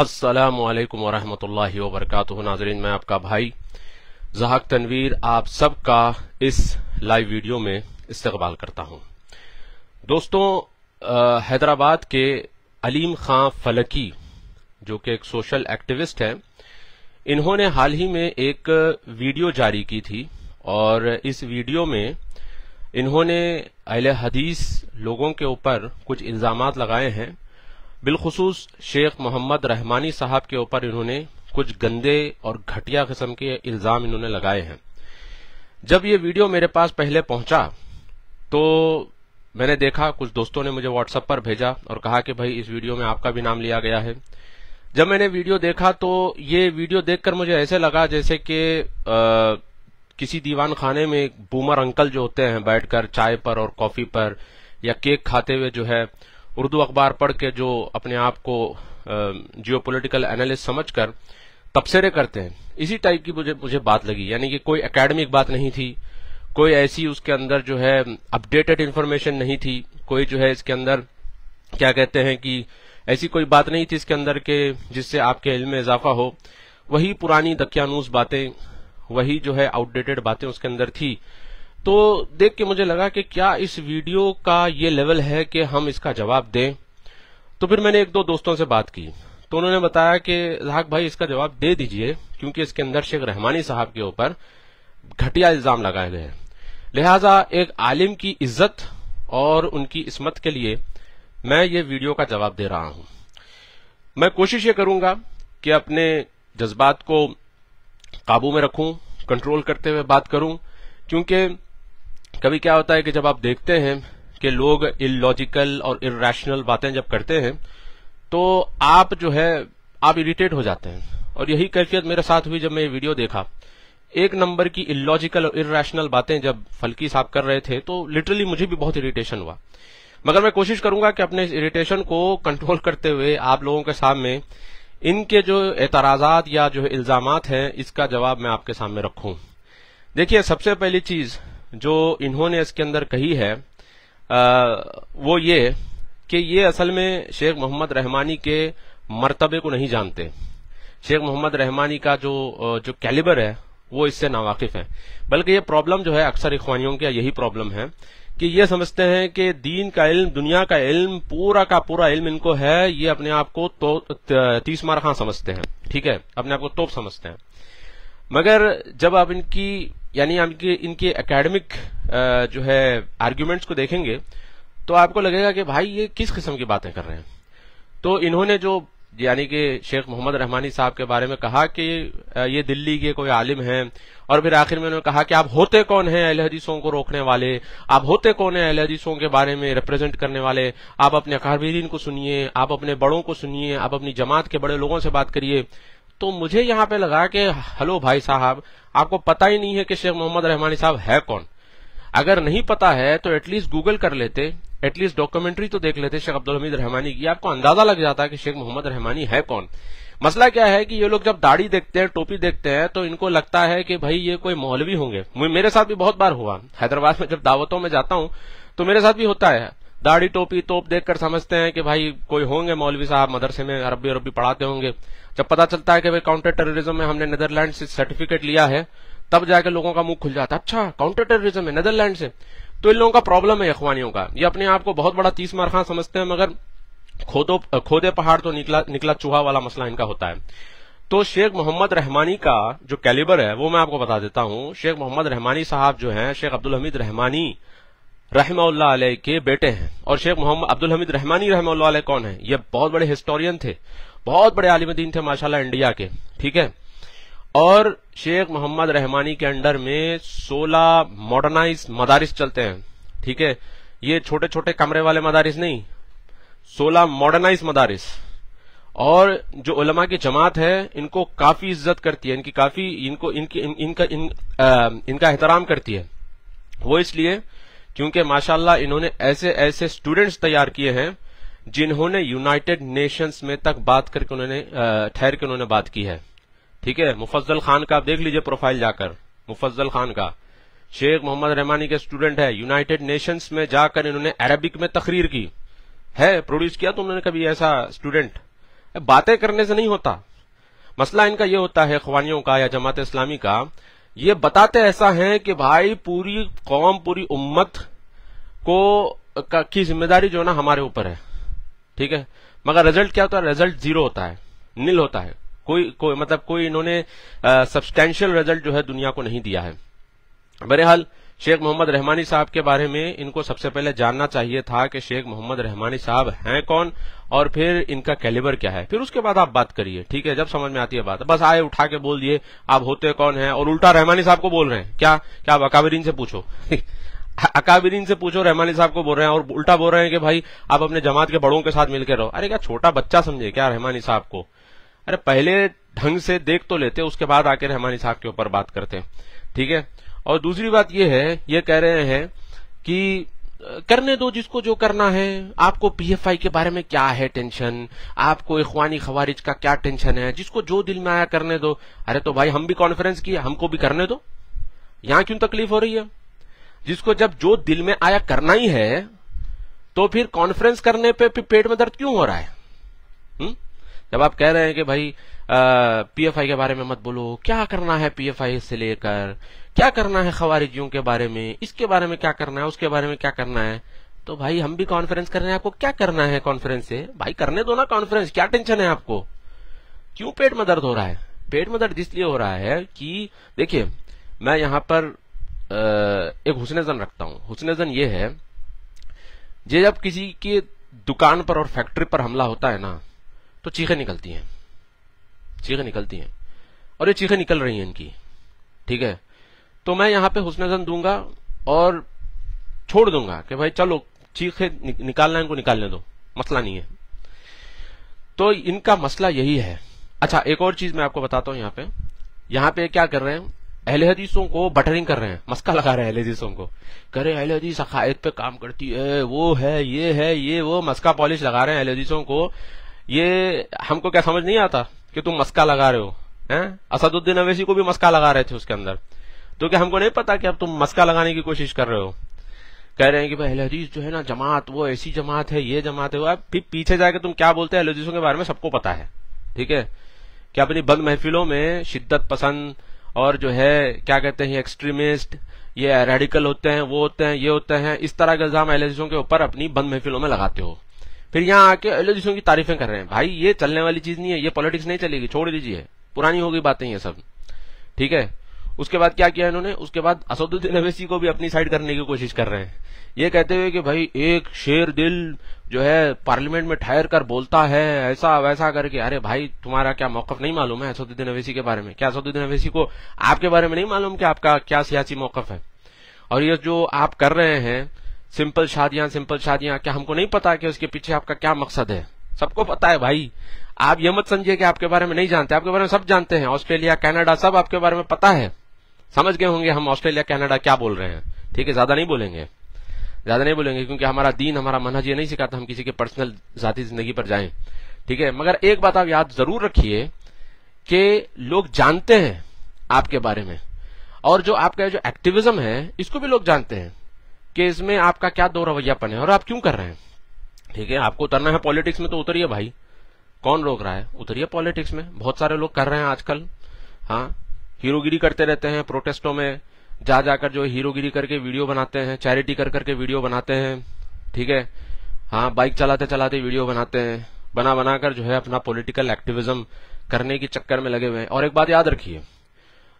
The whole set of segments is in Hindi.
असलकम वरहमतुल्लाहि वबरकातुहू। नाजरीन, मैं आपका भाई जहाक तनवीर आप सबका इस लाइव वीडियो में इस्तकबाल करता हूँ। दोस्तों हैदराबाद के अलीम खां फलकी, जो कि एक सोशल एक्टिविस्ट है, इन्होंने हाल ही में एक वीडियो जारी की थी और इस वीडियो में इन्होंने अहल हदीस लोगों के ऊपर कुछ इल्ज़ाम लगाए हैं बिलखसूस शेख मोहम्मद रहमानी साहब के ऊपर इन्होंने कुछ गंदे और घटिया किस्म के इल्ज़ाम इन्होंने लगाए हैं। जब ये वीडियो मेरे पास पहले पहुँचा तो मैंने देखा, कुछ दोस्तों ने मुझे व्हाट्सएप पर भेजा और कहा कि भाई, इस वीडियो में आपका भी नाम लिया गया है। जब मैंने वीडियो देखा तो ये वीडियो देखकर मुझे ऐसे लगा जैसे कि किसी दीवान खाने में बूमर अंकल जो होते हैं, बैठकर चाय पर और कॉफ़ी पर या केक खाते हुए जो है उर्दू अखबार पढ़ के जो अपने आप को जियो पोलिटिकल एनालिस्ट समझकर तबसरे करते हैं, इसी टाइप की मुझे मुझे बात लगी। यानी कि कोई एकेडमिक बात नहीं थी, कोई ऐसी उसके अंदर जो है अपडेटेड इंफॉर्मेशन नहीं थी, कोई जो है इसके अंदर क्या कहते हैं कि ऐसी कोई बात नहीं थी इसके अंदर के जिससे आपके इल्म में इजाफा हो। वही पुरानी दकियानूस बातें, वही जो है आउटडेटेड बातें उसके अंदर थी। तो देख के मुझे लगा कि क्या इस वीडियो का ये लेवल है कि हम इसका जवाब दें। तो फिर मैंने एक दो दोस्तों से बात की। तो उन्होंने बताया कि जहाक भाई, इसका जवाब दे दीजिए, क्योंकि इसके अंदर शेख रहमानी साहब के ऊपर घटिया इल्ज़ाम लगाए गए हैं। लिहाजा एक आलिम की इज़्ज़त और उनकी इसमत के लिए मैं ये वीडियो का जवाब दे रहा हूँ। मैं कोशिश ये करूँगा कि अपने जज्बात को काबू में रखूँ, कंट्रोल करते हुए बात करूँ, क्योंकि कभी क्या होता है कि जब आप देखते हैं कि लोग इलॉजिकल और इरेशनल बातें जब करते हैं तो आप जो है, आप इरिटेट हो जाते हैं। और यही कैफियत मेरे साथ हुई जब मैं ये वीडियो देखा। एक नंबर की इलॉजिकल और इरेशनल बातें जब फलकी साहब कर रहे थे तो लिटरली मुझे भी बहुत इरिटेशन हुआ। मगर मैं कोशिश करूँगा कि अपने इरिटेशन को कंट्रोल करते हुए आप लोगों के सामने इनके जो एतराजात या जो इल्ज़ाम हैं, इसका जवाब मैं आपके सामने रखूँ। देखिए, सबसे पहली चीज़ जो इन्होंने इसके अंदर कही है आ, वो ये कि ये असल में शेख मोहम्मद रहमानी के मर्तबे को नहीं जानते। शेख मोहम्मद रहमानी का जो जो कैलिबर है वो इससे नावाकिफ है। बल्कि ये प्रॉब्लम जो है अक्सर इखवानियों का यही प्रॉब्लम है कि ये समझते हैं कि दीन का इल्म दुनिया का इल्म पूरा का पूरा इल्म इनको है ये अपने आप को तो तीस मार खां समझते हैं। ठीक है? अपने आप को तोप समझते हैं। मगर जब आप इनकी यानी इनकी इनकी एकेडमिक जो है आर्ग्यूमेंट्स को देखेंगे तो आपको लगेगा कि भाई ये किस किस्म की बातें कर रहे हैं। तो इन्होंने जो, यानी कि शेख मोहम्मद रहमानी साहब के बारे में कहा कि ये दिल्ली के कोई आलिम हैं, और फिर आखिर में उन्होंने कहा कि आप होते कौन हैं अहल हदीसों को रोकने वाले? आप होते कौन हैं अहल हदीसों के बारे में रिप्रेजेंट करने वाले? आप अपने अकाबरीन को सुनिए, आप अपने बड़ों को सुनिए, आप अपनी जमात के बड़े लोगों से बात करिए। तो मुझे यहाँ पे लगा कि, हेलो भाई साहब, आपको पता ही नहीं है कि शेख मोहम्मद रहमानी साहब है कौन? अगर नहीं पता है तो एटलीस्ट गूगल कर लेते एटलीस्ट डॉक्यूमेंट्री तो देख लेते शेख अब्दुल हमीद रहमानी की। आपको अंदाज़ा लग जाता है कि शेख मोहम्मद रहमानी है कौन? मसला क्या है कि ये लोग जब दाढ़ी देखते हैं, टोपी देखते हैं तो इनको लगता है कि भाई ये कोई मौलवी होंगे। मेरे साथ भी बहुत बार हुआ। हैदराबाद में जब दावतों में जाता हूँ तो मेरे साथ भी होता है। दाढ़ी, टोपी, तोप देखकर समझते हैं कि भाई कोई होंगे मौलवी साहब, मदरसे में अरबी अरबी पढ़ाते होंगे। जब पता चलता है कि भाई काउंटर टेररिज्म में हमने नेदरलैंड से सर्टिफिकेट लिया है, तब जाके लोगों का मुँह खुल जाता है। अच्छा काउंटर टेररिज्म है नेदरलैंड से। तो इन लोगों का प्रॉब्लम है अखवानियों का। ये अपने आप को बहुत बड़ा तीस मार खां समझते हैं, मगर खोदो, खोदे पहाड़ तो निकला निकला चूहा वाला मसला इनका होता है। तो शेख मोहम्मद रहमानी का जो कैलिबर है, वो मैं आपको बता देता हूँ। शेख मोहम्मद रहमानी साहब जो हैं, शेख अब्दुल हमीद रहमानी रहमा के बेटे हैं। और शेख मोहम्मद, अब्दुल हमीद रहमानी रहमा कौन है? ये बहुत बड़े हिस्टोरियन थे। बहुत बड़े आलिम दीन थे माशाल्लाह इंडिया के ठीक है? और शेख मोहम्मद रहमानी के अंडर में 16 मॉडर्नाइज मदारिस चलते हैं ठीक है? ये छोटे छोटे कमरे वाले मदारिस नहीं 16 मॉडर्नाइज मदारिस। और जो उलमा की जमात है इनको काफ़ी इज़्ज़त करती है इनकी काफ़ी इनको इनकी इन, इनका इन, आ, इनका एहतराम करती है। वो इसलिए क्योंकि माशाल्लाह इन्होंने ऐसे ऐसे स्टूडेंट्स तैयार किए हैं जिन्होंने यूनाइटेड नेशंस में तक बात करके उन्होंने ठहर के उन्होंने बात की है। ठीक है? मुफज्जल खान का आप देख लीजिए प्रोफ़ाइल जाकर। मुफज्जल खान का। शेख मोहम्मद रहमानी के स्टूडेंट है। यूनाइटेड नेशंस में जाकर इन्होंने अरबिक में तकरीर की। है? प्रोड्यूस किया तो उन्होंने कभी ऐसा स्टूडेंट बातें करने से नहीं होता। मसला इनका यह होता है खवानियों का या जमात इस्लामी का, ये बताते ऐसा है कि भाई पूरी कौम, पूरी उम्मत को, की ज़िम्मेदारी जो ना हमारे ऊपर है। ठीक है? मगर रिज़ल्ट क्या होता है? रिज़ल्ट ज़ीरो होता है। नील होता है। कोई कोई मतलब कोई इन्होंने सब्सटैंशियल रिज़ल्ट जो है दुनिया को नहीं दिया है। बहरहाल, शेख मोहम्मद रहमानी साहब के बारे में इनको सबसे पहले जानना चाहिए था कि शेख मोहम्मद रहमानी साहब हैं कौन और फिर इनका कैलिबर क्या है। फिर उसके बाद आप बात करिए, ठीक है? जब समझ में आती है बात। बस आए, उठा के बोल दिए, आप होते कौन है? और उल्टा रहमानी साहब को बोल रहे हैं। क्या? क्या आप अकाबरीन से पूछो? अकाबरीन से पूछो, रहमानी साहब को बोल रहे हैं और उल्टा बोल रहे हैं कि भाई, आप अपने जमात के बड़ों के साथ मिलकर रहो। अरे क्या छोटा बच्चा समझे क्या रहमानी साहब को? अरे पहले ढंग से देख तो लेते, उसके बाद आके रहमानी साहब के ऊपर बात करते। ठीक है? और दूसरी बात यह है, ये कह रहे हैं कि करने दो जिसको जो करना है। आपको पीएफआई के बारे में क्या है टेंशन आपको इखवानी खवारिज का क्या टेंशन है? जिसको जो दिल में आया करने दो। अरे तो भाई, हम भी कॉन्फ्रेंस किए, हमको भी करने दो। यहाँ क्यों तकलीफ़ हो रही है? जिसको जब जो दिल में आया करना ही है तो फिर कॉन्फ्रेंस करने पे पेट में दर्द क्यों हो रहा है? हुँ? हम्म? जब आप कह रहे हैं कि भाई पीएफआई के बारे में मत बोलो, क्या करना है पीएफआई से लेकर? क्या करना है खवारिजियों के बारे में? इसके बारे में क्या करना है? उसके बारे में क्या करना है? तो भाई, हम भी कॉन्फ्रेंस कर रहे हैं, आपको क्या करना है कॉन्फ्रेंस से? भाई, करने दो ना कॉन्फ्रेंस क्या टेंशन है आपको? क्यों पेट में दर्द हो रहा है? पेट में दर्द इसलिए हो रहा है कि, देखिए, मैं यहाँ पर एक हुसनजन रखता हूँ। हुसनजन ये है जे जब किसी की दुकान पर और फैक्ट्री पर हमला होता है ना तो चीखें निकलती हैं। चीखें निकलती हैं। और ये चीखें निकल रही हैं इनकी। ठीक है? तो मैं यहाँ पे हुसनजन दूँगा और छोड़ दूँगा कि भाई चलो, चीखे निकालना इनको निकालने दो। मसला नहीं है। तो इनका मसला यही है। अच्छा एक और चीज़ मैं आपको बताता हूँ यहाँ पे। यहाँ पे क्या कर रहे हैं? अहले हदीसों को बटरिंग कर रहे हैं, मस्का लगा रहे हैं अहले हदीसों को। करे अहले हदीस अकायद पे काम करती है, वो है, ये है, ये, वो, मस्का पॉलिश लगा रहे हैं अहले हदीसों को। ये हमको क्या समझ नहीं आता कि तुम मस्का लगा रहे हो, हैं? असदुद्दीन अवैसी को भी मस्का लगा रहे थे उसके अंदर। तो क्या हमको नहीं पता कि अब तुम मस्का लगाने की कोशिश कर रहे हो? कह रहे हैं कि भाई हदीस जो है ना, जमात, वो ऐसी जमात है, ये जमात है, वो फिर पीछे जाके तुम क्या बोलते हैं हदीसों के बारे में सबको पता है, ठीक है? कि अपनी बंद महफिलों में शिद्दत पसंद और जो है, क्या कहते हैं एक्सट्रीमिस्ट ये रेडिकल होते हैं, वो होते हैं, ये होते हैं, इस तरह का इल्ज़ाम एलजीसों के ऊपर अपनी बंद महफिलों में लगाते हो। फिर यहाँ आके एलजीसों की तारीफें कर रहे हैं, भाई, ये चलने वाली चीज़ नहीं है, ये पॉलिटिक्स नहीं चलेगी, छोड़ दीजिए, पुरानी होगी बातें ये सब। ठीक है? उसके बाद क्या किया इन्होंने? उसके बाद असदुद्दीन अवैसी को भी अपनी साइड करने की कोशिश कर रहे हैं। ये कहते हुए कि भाई, एक शेर दिल जो है पार्लियामेंट में ठहर कर बोलता है, ऐसा वैसा करके, अरे भाई, तुम्हारा क्या मौकफ नहीं मालूम है असदुद्दीन अवैसी के बारे में? क्या असदुद्दीन अवैसी को आपके बारे में नहीं मालूम कि आपका क्या सियासी मौकफ है? और ये जो आप कर रहे हैं सिंपल शादियाँ सिंपल शादियाँ, क्या हमको नहीं पता कि उसके पीछे आपका क्या मकसद है? सबको पता है भाई। आप ये मत समझिए कि आपके बारे में नहीं जानते। आपके बारे में सब जानते हैं। ऑस्ट्रेलिया, कनाडा, सब आपके बारे में पता है। समझ गए होंगे हम ऑस्ट्रेलिया, कनाडा क्या बोल रहे हैं। ठीक है, ज़्यादा नहीं बोलेंगे। ज़्यादा नहीं बोलेंगे, क्योंकि हमारा दीन, हमारा मनहज, ये नहीं सिखाता हम किसी के पर्सनल जाती ज़िंदगी पर जाएँ। ठीक है, मगर एक बात आप याद ज़रूर रखिए कि लोग जानते हैं आपके बारे में। और जो आपका जो एक्टिविज्म है, इसको भी लोग जानते हैं कि इसमें आपका क्या दो रवैयापन है और आप क्यों कर रहे हैं। ठीक है, आपको उतरना है पॉलिटिक्स में तो उतरिए भाई। कौन रोक रहा है? उतरिए पॉलिटिक्स में। बहुत सारे लोग कर रहे हैं आजकल। हाँ हीरोगिरी करते रहते हैं, प्रोटेस्टों में जा जाकर जो हीरोगिरी करके वीडियो बनाते हैं, चैरिटी कर करके वीडियो बनाते हैं, ठीक है? हाँ बाइक चलाते चलाते वीडियो बनाते हैं, बना बनाकर जो है अपना पॉलिटिकल एक्टिविज्म करने के चक्कर में लगे हुए हैं। और एक बात याद रखिए,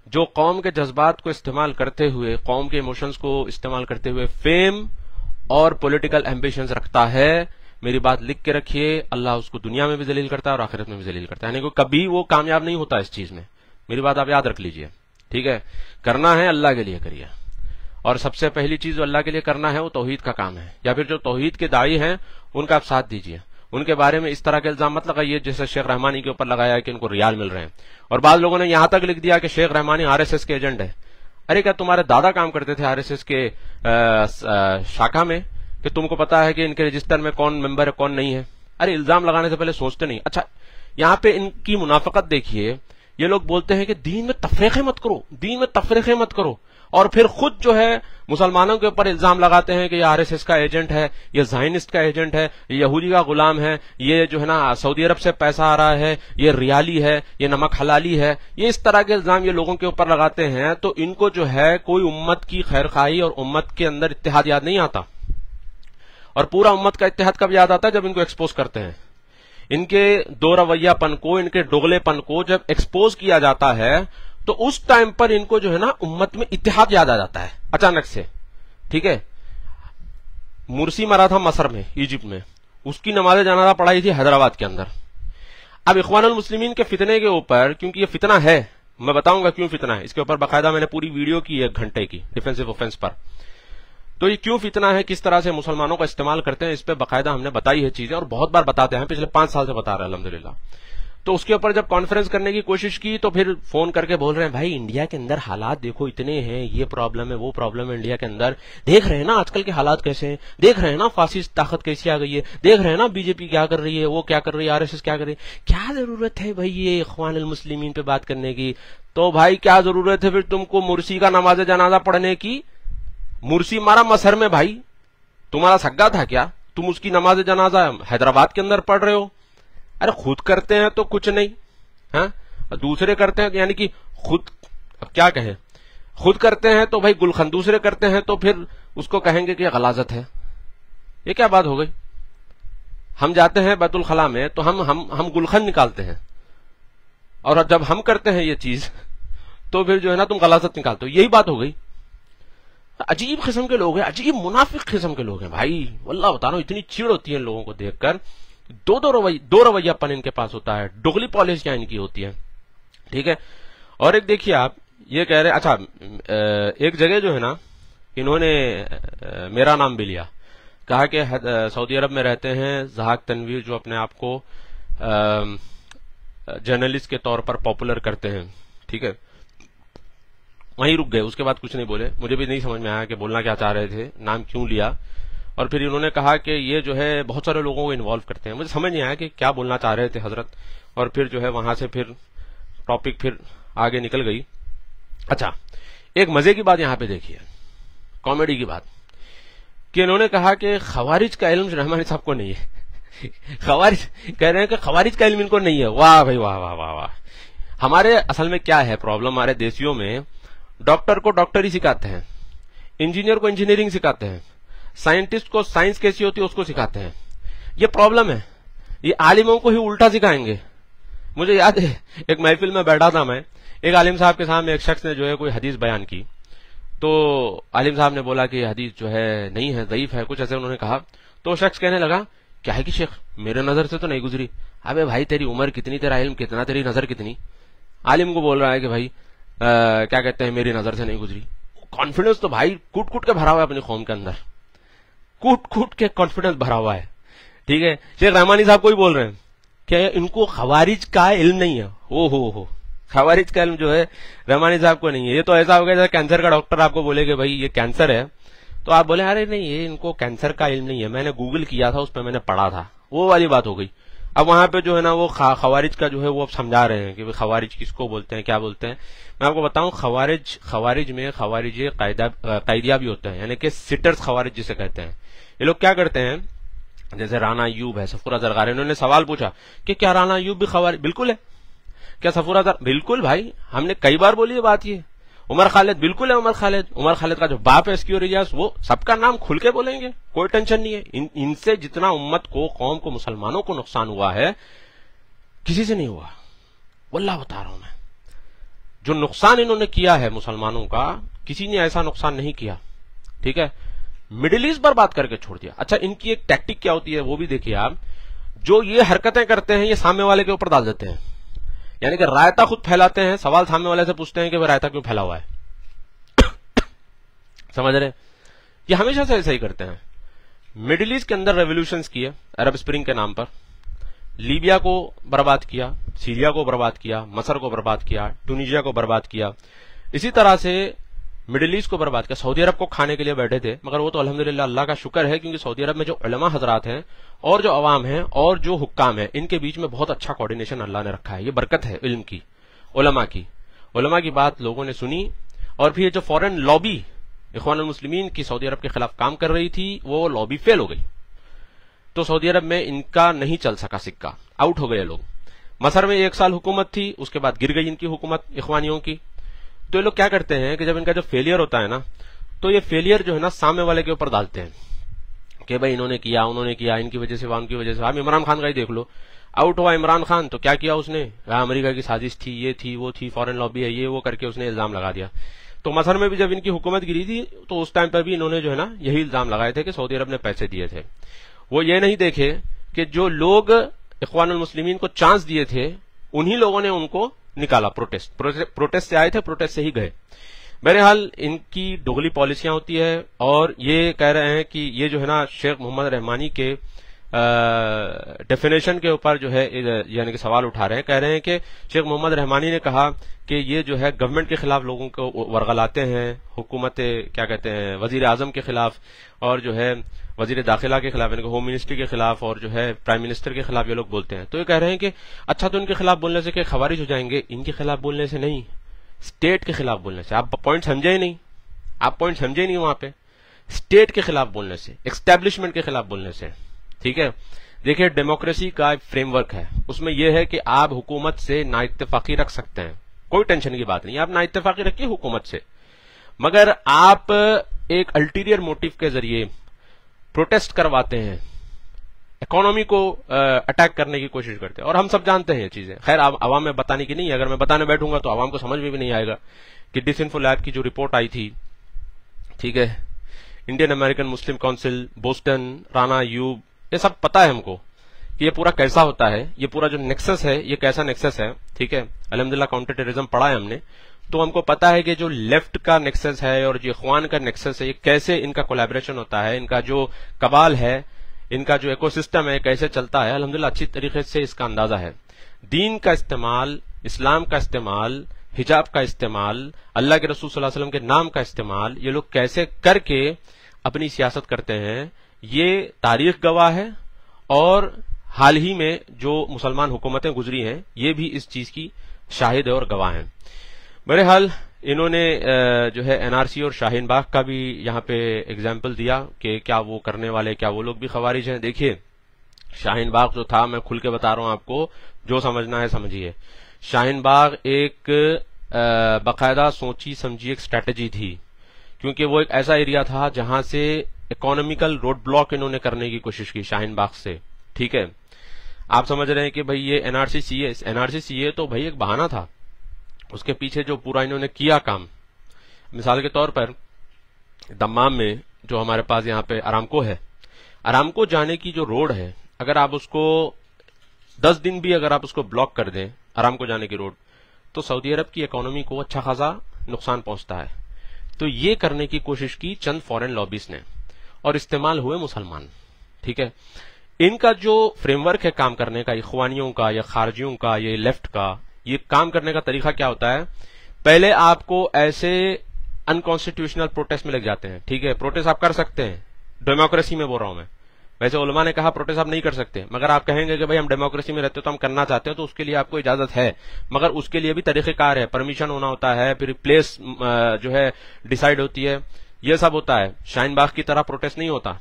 जो कौम के जज्बात को इस्तेमाल करते हुए, कौम के इमोशंस को इस्तेमाल करते हुए फेम और पॉलिटिकल एम्बिशन रखता है, मेरी बात लिख के रखिए, अल्लाह उसको दुनिया में भी जलील करता है और आखिरत में भी जलील करता है। यानी कि कभी वो कामयाब नहीं होता इस चीज़ में। मेरी बात आप याद रख लीजिए। ठीक है? करना है अल्लाह के लिए करिए। और सबसे पहली चीज़ जो अल्लाह के लिए करना है वो तोहीद का काम है। या फिर जो तोहीद के दाई हैं, उनका आप साथ दीजिए। उनके बारे में इस तरह के इल्ज़ाम मत लगाइए जैसे शेख रहमानी के ऊपर लगाया है कि उनको रियाल मिल रहे हैं। और बाद लोगों ने यहाँ तक लिख दिया कि शेख रहमानी आरएसएस के एजेंट है। अरे क्या तुम्हारे दादा काम करते थे आरएसएस के शाखा में? कि तुमको पता है कि इनके रजिस्टर में कौन मेंबर है, कौन नहीं है? अरे इल्ज़ाम लगाने से पहले सोचते नहीं। अच्छा यहाँ पे इनकी मुनाफकत देखिए। ये लोग बोलते हैं कि दीन में तफरेखे मत करो, दीन में तफरेखे मत करो। और फिर खुद जो है, मुसलमानों के ऊपर इल्ज़ाम लगाते हैं कि ये आरएसएस का एजेंट है, ये जाइनिस्ट का एजेंट है, ये यहूदी का गुलाम है, ये जो है ना, सऊदी अरब से पैसा आ रहा है, ये रियाली है, ये नमक हलाली है, ये इस तरह के इल्ज़ाम ये लोगों के ऊपर लगाते हैं तो इनको जो है कोई उम्मत की खैर खाई और उम्मत के अंदर इतिहाद याद नहीं आता। और पूरा उम्मत का इतिहाद कब याद आता? है जब इनको एक्सपोज करते हैं। इनके दो रवैयापन को, इनके डोगलेपन को जब एक्सपोज किया जाता है तो उस टाइम पर इनको जो है ना, उम्मत में इतिहाद याद आ जाता है, अचानक से। ठीक है? मुर्सी मरा था मसर में इजिप्ट में। उसकी नमाज़ जनाजा पढ़ाई थी हैदराबाद के अंदर। अब इखवान मुस्लिमीन के फितने के ऊपर, क्योंकि ये फितना है, मैं बताऊँगा क्यों फितना है। इसके ऊपर बाकायदा मैंने पूरी वीडियो की एक घंटे की डिफेंसिव ऑफेंस पर। तो ये क्यों फितना है? किस तरह से मुसलमानों का इस्तेमाल करते हैं? इस पर बाकायदा हमने बताई है चीज़ें और बहुत बार बताते हैं, पिछले पाँच साल से बता रहे हैं अलहमदिल्ला तो उसके ऊपर जब कॉन्फ्रेंस करने की कोशिश की तो फिर फ़ोन करके बोल रहे हैं, भाई इंडिया के अंदर हालात देखो, इतने हैं, ये प्रॉब्लम है, वो प्रॉब्लम है इंडिया के अंदर। देख रहे हैं ना आजकल के हालात कैसे हैं? देख रहे हैं ना फांसी ताकत कैसी आ गई है? देख रहे हैं ना बीजेपी क्या कर रही है, वो क्या कर रही है आरएसएस क्या कर रही है? क्या ज़रूरत है भाई ये इखवान मुस्लिमीन पे बात करने की? तो भाई, क्या ज़रूरत है फिर तुमको मुर्सी का नमाज़ जनाजा पढ़ने की? मुर्सी मारा मसर में, भाई। तुम्हारा सग्गा था क्या? तुम उसकी नमाज़ जनाजा हैदराबाद के अंदर पढ़ रहे हो? अरे, खुद करते हैं तो कुछ नहीं, है? हाँ? दूसरे करते हैं, यानी कि खुद, अब क्या कहें? खुद करते हैं तो भाई गुलखन दूसरे करते हैं तो फिर उसको कहेंगे कि गलाजत है। ये क्या बात हो गई? हम जाते हैं बैतुल खला में तो हम हम हम गुलखन निकालते हैं। और जब हम करते हैं ये चीज़ तो फिर जो है ना, तुम गलाजत निकालते हो। यही बात हो गई। अजीब किस्म के लोग हैं, अजीब मुनाफिक किस्म के लोग हैं भाई। वल्लाह बता रहा हूँ इतनी चीड़ होती है लोगों को देखकर। दो दो रवै, दो रवैयापन इनके पास होता है। डुगली पॉलिश क्या इनकी होती है। ठीक है? और एक देखिए आप, ये कह रहे अच्छा एक जगह जो है ना, इन्होंने मेरा नाम भी लिया। कहा कि सऊदी अरब में रहते हैं, जहाक तनवीर जो अपने आप को जर्नलिस्ट के तौर पर पॉपुलर करते हैं। ठीक है? वहीं रुक गए, उसके बाद कुछ नहीं बोले। मुझे भी नहीं समझ में आया कि बोलना क्या चाह रहे थे, नाम क्यों लिया। और फिर इन्होंने कहा कि ये जो है, बहुत सारे लोगों को इन्वॉल्व करते हैं। मुझे समझ नहीं आया कि क्या बोलना चाह रहे थे हज़रत। और फिर जो है, वहाँ से फिर टॉपिक फिर आगे निकल गई। अच्छा एक मज़े की बात यहाँ पे देखिए कॉमेडी की बात। कि इन्होंने कहा कि खवारिज का इल्म रहमानी साहब को नहीं है। खवारिज, कह रहे हैं कि खवारिज का इल्म इनको नहीं है। वाह भाई, वाह वाह वाह वाह। हमारे असल में क्या है प्रॉब्लम हमारे देशियों में डॉक्टर को डॉक्टरी सिखाते हैं। इंजीनियर को इंजीनियरिंग सिखाते हैं। साइंटिस्ट को साइंस कैसी होती है उसको सिखाते हैं। ये प्रॉब्लम है। ये आलिमों को ही उल्टा सिखाएँगे। मुझे याद है, एक महफिल में बैठा था मैं। एक आलिम साहब के सामने एक शख्स ने जो है कोई हदीस बयान की। तो आलिम साहब ने बोला कि हदीस जो है नहीं है जयीफ है, कुछ ऐसे उन्होंने कहा। तो शख्स कहने लगा, क्या है कि शेख, मेरे नज़र से तो नहीं गुजरी। अबे भाई, तेरी उम्र कितनी, तेरा इल्म कितना, तेरी नज़र कितनी? आलिम को बोल रहा है कि भाई क्या कहते हैं, मेरी नज़र से नहीं गुजरी। कॉन्फिडेंस तो भाई कूट कूट के भरा हुआ है अपनी कौम के अंदर। कूट कूट के कॉन्फिडेंस भरा हुआ है। ठीक है? शेख रहमानी साहब को ही बोल रहे हैं? क्या इनको खवारिज का इल्म नहीं है? ओ हो हो। खवारिज का इल्म जो है, रहमानी साहब को नहीं है। ये तो ऐसा हो गया जैसे कैंसर का डॉक्टर आपको बोले कि भाई ये कैंसर है। तो आप बोले, अरे नहीं, ये इनको कैंसर का इल्म नहीं है। मैंने गूगल किया था, उस पर मैंने पढ़ा था। वो वाली बात हो गई। अब वहाँ पे जो है ना वो खवारिज का जो है वो अब समझा रहे हैं कि भाई खवारिज किसको बोलते हैं, क्या बोलते हैं। मैं आपको बताऊँ, खवारिज खवारिज में खवारिज कैदिया भी होते हैं, यानी कि सिटर्स खवारिज जिसे कहते हैं। ये लोग क्या करते हैं, जैसे राना यूब है, सफूरा जरगार इन्होंने सवाल पूछा कि क्या राना यूब भी खवारिज, बिल्कुल है। क्या सफूरा जर, बिल्कुल भाई, हमने कई बार बोली है बात ये। उमर खालिद बिल्कुल है उमर खालिद। उमर खालिद का जो बाप है इसकी रियाज वो सबका नाम खुल के बोलेंगे। कोई टेंशन नहीं है। इन, इनसे जितना उम्मत को कौम को मुसलमानों को नुकसान हुआ है किसी से नहीं हुआ। वल्लाह बता रहा हूँ मैं। जो नुकसान इन्होंने किया है मुसलमानों का किसी ने ऐसा नुकसान नहीं किया। ठीक है? मिडिल ईस्ट पर बात करके छोड़ दिया। अच्छा इनकी एक टैक्टिक क्या होती है वो भी देखिए आप। जो ये हरकतें करते हैं ये सामने वाले के ऊपर डाल देते हैं। यानी कि रायता खुद फैलाते हैं, सवाल सामने वाले से पूछते हैं कि वह रायता क्यों फैला हुआ है। समझ रहे ये हमेशा से ऐसा ही करते हैं। मिडिल ईस्ट के अंदर रेवोल्यूशन किए, अरब स्प्रिंग के नाम पर। लीबिया को बर्बाद किया, सीरिया को बर्बाद किया, मसर को बर्बाद किया, टूनिजिया को बर्बाद किया। इसी तरह से मिडिल ईस्ट को बर्बाद किया। सऊदी अरब को खाने के लिए बैठे थे, मगर वो तो अलहमदिल्ला अल्लाह का शुक्र है, क्योंकि सऊदी अरब में जो उलमा हजरात हैं, और जो अवाम है, और जो हुक्काम है, इनके बीच में बहुत अच्छा कोऑर्डिनेशन अल्लाह ने रखा है। ये बरकत है इल्म की, उलमा की। उलमा की बात लोगों ने सुनी, और फिर जो फॉरन लॉबी इखवान मुस्लिमीन की सऊदी अरब के खिलाफ काम कर रही थी, वो लॉबी फेल हो गई। तो सऊदी अरब में इनका नहीं चल सका सिक्का। आउट हो गए लोग। मसर में एक साल हुकूमत थी, उसके बाद गिर गई इनकी हुकूमत, इखवानियों की। तो ये लोग क्या करते हैं कि जब इनका जब फेलियर होता है ना तो ये फेलियर जो है ना सामने वाले के ऊपर डालते हैं कि भाई इन्होंने किया, उन्होंने किया, इनकी वजह से उनकी वजह से आप इमरान खान का ही देख लो। आउट हुआ इमरान खान तो क्या किया उसने? अमेरिका की साजिश थी, ये थी, वो थी फॉरेन लॉबी है, ये, वो करके उसने इल्ज़ाम लगा दिया। तो मसर में भी जब इनकी हुकूमत गिरी थी तो उस टाइम पर भी इन्होंने जो है ना, यही इल्ज़ाम लगाए थे कि सऊदी अरब ने पैसे दिए थे। वो ये नहीं देखे कि जो लोग इकवान मुस्लिमीन को चांस दिए थे, उन्हीं लोगों ने उनको निकाला प्रोटेस्ट प्रोटेस्ट से आए थे प्रोटेस्ट से ही गए। बहरहाल, इनकी डोगली पॉलिसियाँ होती है और ये कह रहे हैं कि ये जो है ना, शेख मोहम्मद रहमानी के डेफिनेशन के ऊपर जो है यानी कि सवाल उठा रहे हैं। कह रहे हैं कि शेख मोहम्मद रहमानी ने कहा कि ये जो है गवर्नमेंट के खिलाफ लोगों को वर्गलाते हैं, हुकूमत, क्या कहते हैं वज़ीर आज़म के खिलाफ, और जो है वज़ीर दाखिला के खिलाफ, यानी होम मिनिस्ट्री के खिलाफ, और जो है प्राइम मिनिस्टर के खिलाफ ये लोग बोलते हैं। तो ये कह रहे हैं कि अच्छा तो इनके खिलाफ बोलने से खवारिज हो जाएँगे? इनके खिलाफ बोलने से नहीं। स्टेट के खिलाफ बोलने से। आप पॉइंट समझे ही नहीं। आप पॉइंट समझे नहीं वहाँ पे। स्टेट के खिलाफ बोलने से। एक्स्टेब्लिशमेंट के खिलाफ बोलने से। ठीक है? देखिए डेमोक्रेसी का फ्रेमवर्क है। उसमें यह है कि आप हुकूमत से ना इतफाकी रख सकते हैं। कोई टेंशन की बात नहीं। आप ना इतफाकी रखिए हुकूमत से। मगर आप एक अल्टीरियर मोटिव के ज़रिए प्रोटेस्ट करवाते हैं। इकोनॉमी को अटैक करने की कोशिश करते हैं। और हम सब जानते हैं ये चीज़ें। खैर आवाम में बताने की नहीं अगर मैं बताने बैठूँगा तो आवाम को समझ में भी नहीं आएगा कि डिसइन्फो लैब की जो रिपोर्ट आई थी, ठीक है? Indian American Muslim Council Boston Rana यूब ये सब पता है हमको कि ये पूरा कैसा होता है, ये पूरा जो नेक्सस है, ये कैसा नेक्सस है, ठीक है? अलहमदिल्ला काउंटर टेररिज्म पढ़ा है हमने। तो हमको पता है कि जो लेफ़्ट का नेक्सस है और जो इखवान का नेक्सस है, ये कैसे इनका कोलेबोरेशन होता है, इनका जो कबाल है, इनका जो इकोसिस्टम है कैसे चलता है? अलहमदिल्ला अच्छी तरीके से इसका अंदाज़ा है। दीन का इस्तेमाल, इस्लाम का इस्तेमाल, हिजाब का इस्तेमाल, अल्लाह के रसूल वसल्लम के नाम का इस्तेमाल, ये लोग कैसे करके अपनी सियासत करते हैं? ये तारीख गवाह है और हाल ही में जो मुसलमान हुकूमतें गुजरी हैं, ये भी इस चीज़ की शाहिद और गवाह हैं। बहरहाल, इन्होंने जो है एनआरसी और शाहीन बाग का भी यहाँ पे एग्ज़ाम्पल दिया कि क्या वो करने वाले, क्या वो लोग भी खवारिज हैं। देखिए, शाहीन बाग जो था, मैं खुल के बता रहा हूँ आपको, जो समझना है समझिए। शाहीन बाग एक बाकायदा सोची समझी एक स्ट्रेटेजी थी, क्योंकि वो एक ऐसा एरिया था जहाँ से इकोनॉमिकल रोड ब्लॉक इन्होंने करने की कोशिश की शाहीन बाग से। ठीक है? आप समझ रहे हैं कि भाई ये एनआरसी सीए एनआरसी सीए तो भाई एक बहाना था। उसके पीछे जो पूरा इन्होंने किया काम, मिसाल के तौर पर दम्माम में जो हमारे पास यहाँ पे आरामको है। आरामको जाने की जो रोड है, अगर आप उसको दस दिन भी अगर आप उसको ब्लॉक कर दें आरामको जाने की रोड तो सऊदी अरब की इकोनॉमी को अच्छा खासा नुकसान पहुँचता है। तो ये करने की कोशिश की चंद फॉरेन लॉबीज ने। और इस्तेमाल हुए मुसलमान, ठीक है? इनका जो फ्रेमवर्क है काम करने का, इखवानियों का, या खारजियों का, ये लेफ़्ट का, ये काम करने का तरीका क्या होता है? पहले आपको ऐसे अनकॉन्स्टिट्यूशनल प्रोटेस्ट में लग जाते हैं, ठीक है? प्रोटेस्ट आप कर सकते हैं डेमोक्रेसी में बोल रहा हूँ मैं। वैसे उलमा ने कहा प्रोटेस्ट आप नहीं कर सकते, मगर आप कहेंगे कि भाई हम डेमोक्रेसी में रहते हो तो हम करना चाहते हैं तो उसके लिए आपको इजाज़त है। मगर उसके लिए भी तरीकेकार है परमिशन होना होता है, फिर प्लेस जो है डिसाइड होती है। ये सब होता है। शाइन बाग की तरह प्रोटेस्ट नहीं होता।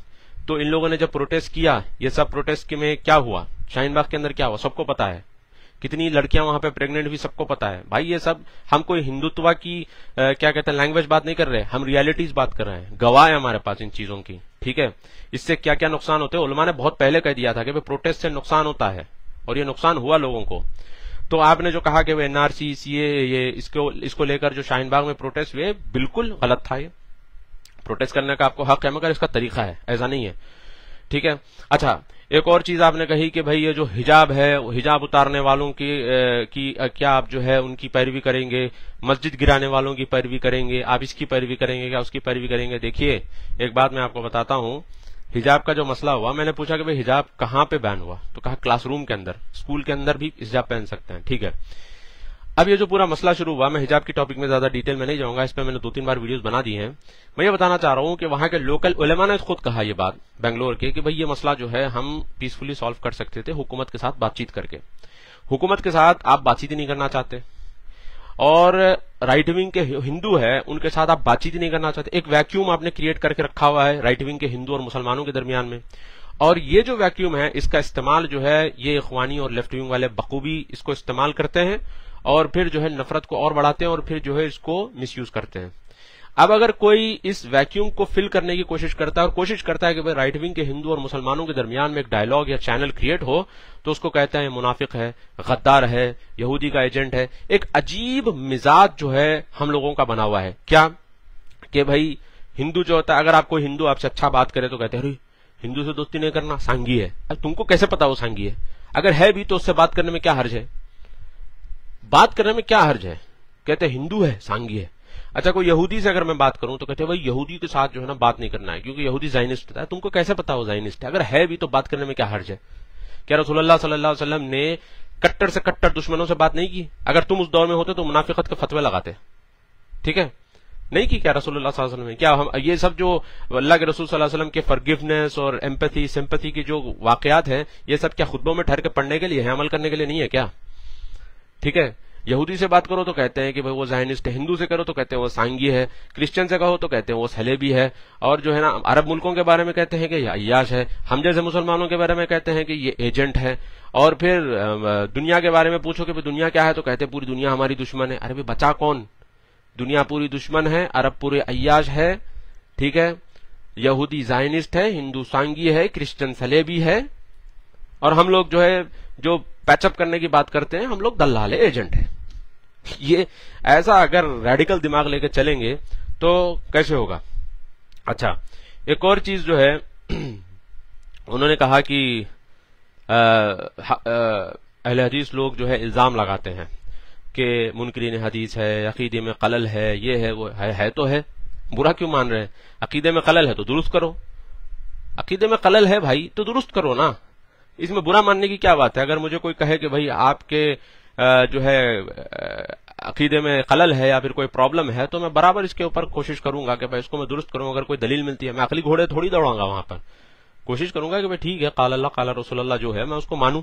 तो इन लोगों ने जब प्रोटेस्ट किया ये सब प्रोटेस्ट में क्या हुआ? शाइन बाग के अंदर क्या हुआ? सबको पता है। कितनी लड़कियाँ वहाँ पे प्रेग्नेंट भी सबको पता है। भाई ये सब हम कोई हिंदुत्व की आ, क्या कहते हैं लैंग्वेज बात नहीं कर रहे हम रियलिटीज बात कर रहे हैं। गवाह है हमारे पास इन चीज़ों की। ठीक है? इससे क्या क्या नुकसान होते हैं? ने बहुत पहले कह दिया था कि प्रोटेस्ट से नुकसान होता है। और ये नुकसान हुआ लोगों को। तो आपने जो कहा कि वो एनआरसी ये इसको इसको लेकर जो शाहीन बाग में प्रोटेस्ट हुए बिल्कुल गलत था ये। प्रोटेस्ट करने का आपको हक है मगर इसका तरीका है ऐसा नहीं है। ठीक है? अच्छा एक और चीज़ आपने कही कि भाई ये जो हिजाब है हिजाब उतारने वालों की आ, की क्या आप जो है उनकी पैरवी करेंगे? मस्जिद गिराने वालों की पैरवी करेंगे? आप इसकी पैरवी करेंगे क्या उसकी पैरवी करेंगे? देखिए एक बात मैं आपको बताता हूँ। हिजाब का जो मसला हुआ मैंने पूछा कि भाई हिजाब कहाँ पे बैन हुआ? तो कहा क्लासरूम के अंदर स्कूल के अंदर भी हिजाब पहन सकते हैं ठीक है? अब ये जो पूरा मसला शुरू हुआ, मैं हिजाब की टॉपिक में ज़्यादा डिटेल में नहीं जाऊँगा इस पर मैंने दो तीन बार वीडियोस बना दी हैं। मैं ये बताना चाह रहा हूँ कि वहाँ के लोकल उलेमा ने खुद कहा ये बात, बेंगलोर के, कि भाई ये मसला जो है हम पीसफुली सॉल्व कर सकते थे हुकूमत के साथ बातचीत करके। हुकूमत के साथ आप बातचीत नहीं करना चाहते। और राइट विंग के हिंदू है, उनके साथ आप बातचीत नहीं करना चाहते। एक वैक्यूम आपने क्रिएट करके रखा हुआ है राइट विंग के हिंदू और मुसलमानों के दरमियान में। और ये जो वैक्यूम है, इसका इस्तेमाल जो है, ये इखवानी और लेफ़्ट विंग वाले बखूबी इसको इस्तेमाल करते हैं। और फिर जो है नफरत को और बढ़ाते हैं और फिर जो है इसको मिसयूज करते हैं। अब अगर कोई इस वैक्यूम को फिल करने की कोशिश करता है और कोशिश करता है कि भाई राइट विंग के हिंदू और मुसलमानों के दरमियान में एक डायलॉग या चैनल क्रिएट हो तो उसको कहते हैं मुनाफिक है, गद्दार है, यहूदी का एजेंट है। एक अजीब मिजाज जो है हम लोगों का बना हुआ है। क्या? कि भाई हिंदू जो होता है, अगर आपको हिंदू आपसे अच्छा बात करे तो कहते हैं, अरे, हिंदू से दोस्ती नहीं करना सांगी है। तुमको कैसे पता वो सांगी है? अगर है भी तो उससे बात करने में क्या हर्ज है? बात करने में क्या हर्ज है? कहते हिंदू है, सांगी है। अच्छा कोई यहूदी से अगर मैं बात करूँ तो कहते भाई, यहूदी के साथ जो है ना, बात नहीं करना है, क्योंकि यहूदी जाइनिस्ट है। तुमको कैसे पता हो जाइनिस्ट है? अगर है भी तो बात करने में क्या हर्ज है? क्या रसूलुल्लाह सल्लल्लाहु अलैहि वसल्लम ने कट्टर से कट्टर दुश्मनों से बात नहीं की? अगर तुम उस दौर में होते तो मुनाफिकत के फतवे लगाते। ठीक है? नहीं की क्या वसल्लम क्या हम, ये सब जो अल्लाह के रसूल के फॉरगिवनेस और एम्पथी सिंपैथी की जो वाकयात हैं, ये सब क्या खुतबों में ठहर के पढ़ने के लिए है, अमल करने के लिए नहीं है क्या? ठीक है? यहूदी से बात करो तो कहते हैं कि भाई वो जायनिस्ट है, हिंदू से करो तो कहते हैं वो सांगी है क्रिश्चियन से कहो तो कहते हैं वो सलेबी है, और जो है ना, अरब मुल्कों के बारे में कहते हैं कि अयाश है, हम जैसे मुसलमानों के बारे में कहते हैं कि ये एजेंट है, और फिर दुनिया के बारे में पूछो कि दुनिया क्या है तो कहते हैं पूरी दुनिया हमारी दुश्मन है। अरे भाई बचा कौन? दुनिया पूरी दुश्मन है, अरब पूरे अयाश है, ठीक है? यहूदी जायनिस्ट है, हिंदू सांगी है क्रिश्चियन सलेबी है, और हम लोग जो है, जो पैचअप करने की बात करते हैं हम लोग दल्लाल एजेंट है। ये ऐसा अगर रेडिकल दिमाग लेके चलेंगे तो कैसे होगा? अच्छा एक और चीज़ जो है उन्होंने कहा कि अहले हदीस लोग जो है इल्ज़ाम लगाते हैं कि मुनकरीन हदीस है अकीदे में कलल है ये है वो है, है तो है। बुरा क्यों मान रहे हैं? अकीदे में कलल है तो दुरुस्त करो। अकीदे में कलल है भाई तो दुरुस्त करो ना। इसमें बुरा मानने की क्या बात है? अगर मुझे कोई कहे कि भाई आपके जो है अकीदे में खलल है या फिर कोई प्रॉब्लम है तो मैं बराबर इसके ऊपर कोशिश करूँगा कि भाई इसको मैं दुरुस्त करूँगा अगर कोई दलील मिलती है, मैं अकली घोड़े थोड़ी दौड़ाऊँगा वहाँ पर। कोशिश करूँगा कि भाई ठीक है, काल अल्लाह, काला रसोल्ला जो है, मैं उसको मानू।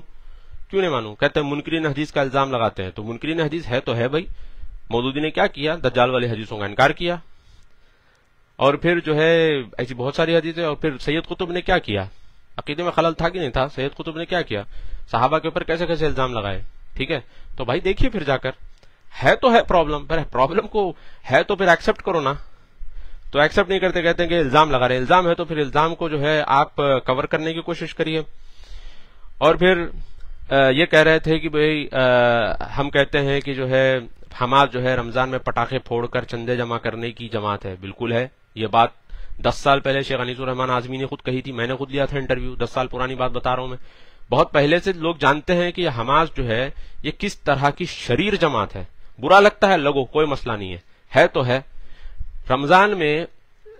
क्यों नहीं मानू? कहते हैं, मुनकरीन हदीस का इल्ज़ाम लगाते हैं। तो मुनकरीन हदीस है तो है भाई। मौदूदी ने क्या किया? दज्जाल वाली हदीसों का इनकार किया। और फिर जो है, ऐसी बहुत सारी हदीसें, और फिर सैयद कुतुब ने क्या किया? अकीदे में खलल था कि नहीं था? सैयद कुतुब ने क्या किया? साहबा के ऊपर कैसे कैसे इल्ज़ाम लगाए? ठीक है? तो भाई देखिए फिर जाकर। है तो है प्रॉब्लम पर प्रॉब्लम को है तो फिर एक्सेप्ट करो ना। तो एक्सेप्ट नहीं करते, कहते हैं कि इल्ज़ाम लगा रहे इल्ज़ाम है तो फिर इल्ज़ाम को जो है आप कवर करने की कोशिश करिए। और फिर ये कह रहे थे कि भाई हम कहते हैं कि जो है हमार जो है रमज़ान में पटाखे फोड़कर चंदे जमा करने की जमात है। बिल्कुल है। ये बात दस साल पहले शेख अनीसुर रहमान आजमी ने खुद कही थी, मैंने खुद लिया था इंटरव्यू दस साल पुरानी बात बता रहा हूँ मैं। बहुत पहले से लोग जानते हैं कि हमाज जो है, ये किस तरह की शरीर जमात है। बुरा लगता है लोगों कोई मसला नहीं है। है तो है। रमज़ान में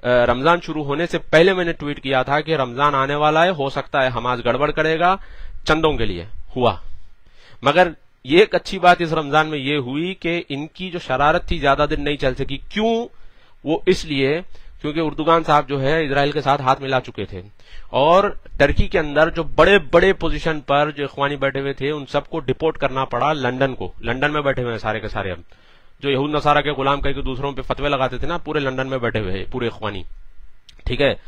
रमज़ान शुरू होने से पहले मैंने ट्वीट किया था कि रमज़ान आने वाला है, हो सकता है हमाज गड़बड़ करेगा, चंदों के लिए। हुआ। मगर ये एक अच्छी बात इस रमज़ान में ये हुई कि इनकी जो शरारत थी, ज़्यादा दिन नहीं चल सकी। क्यों? वो इसलिए क्योंकि उर्दुगान साहब जो है इसराइल के साथ हाथ मिला चुके थे। और टर्की के अंदर जो बड़े बड़े पोजीशन पर जो इखवानी बैठे हुए थे, उन सबको डिपोर्ट करना पड़ा लंदन को। लंदन में बैठे हुए हैं सारे के सारे अब। जो यहूद नसारा के गुलाम कह दूसरों पे फतवे लगाते थे ना, पूरे लंदन में बैठे हुए हैं, पूरे इखवानी। ठीक है?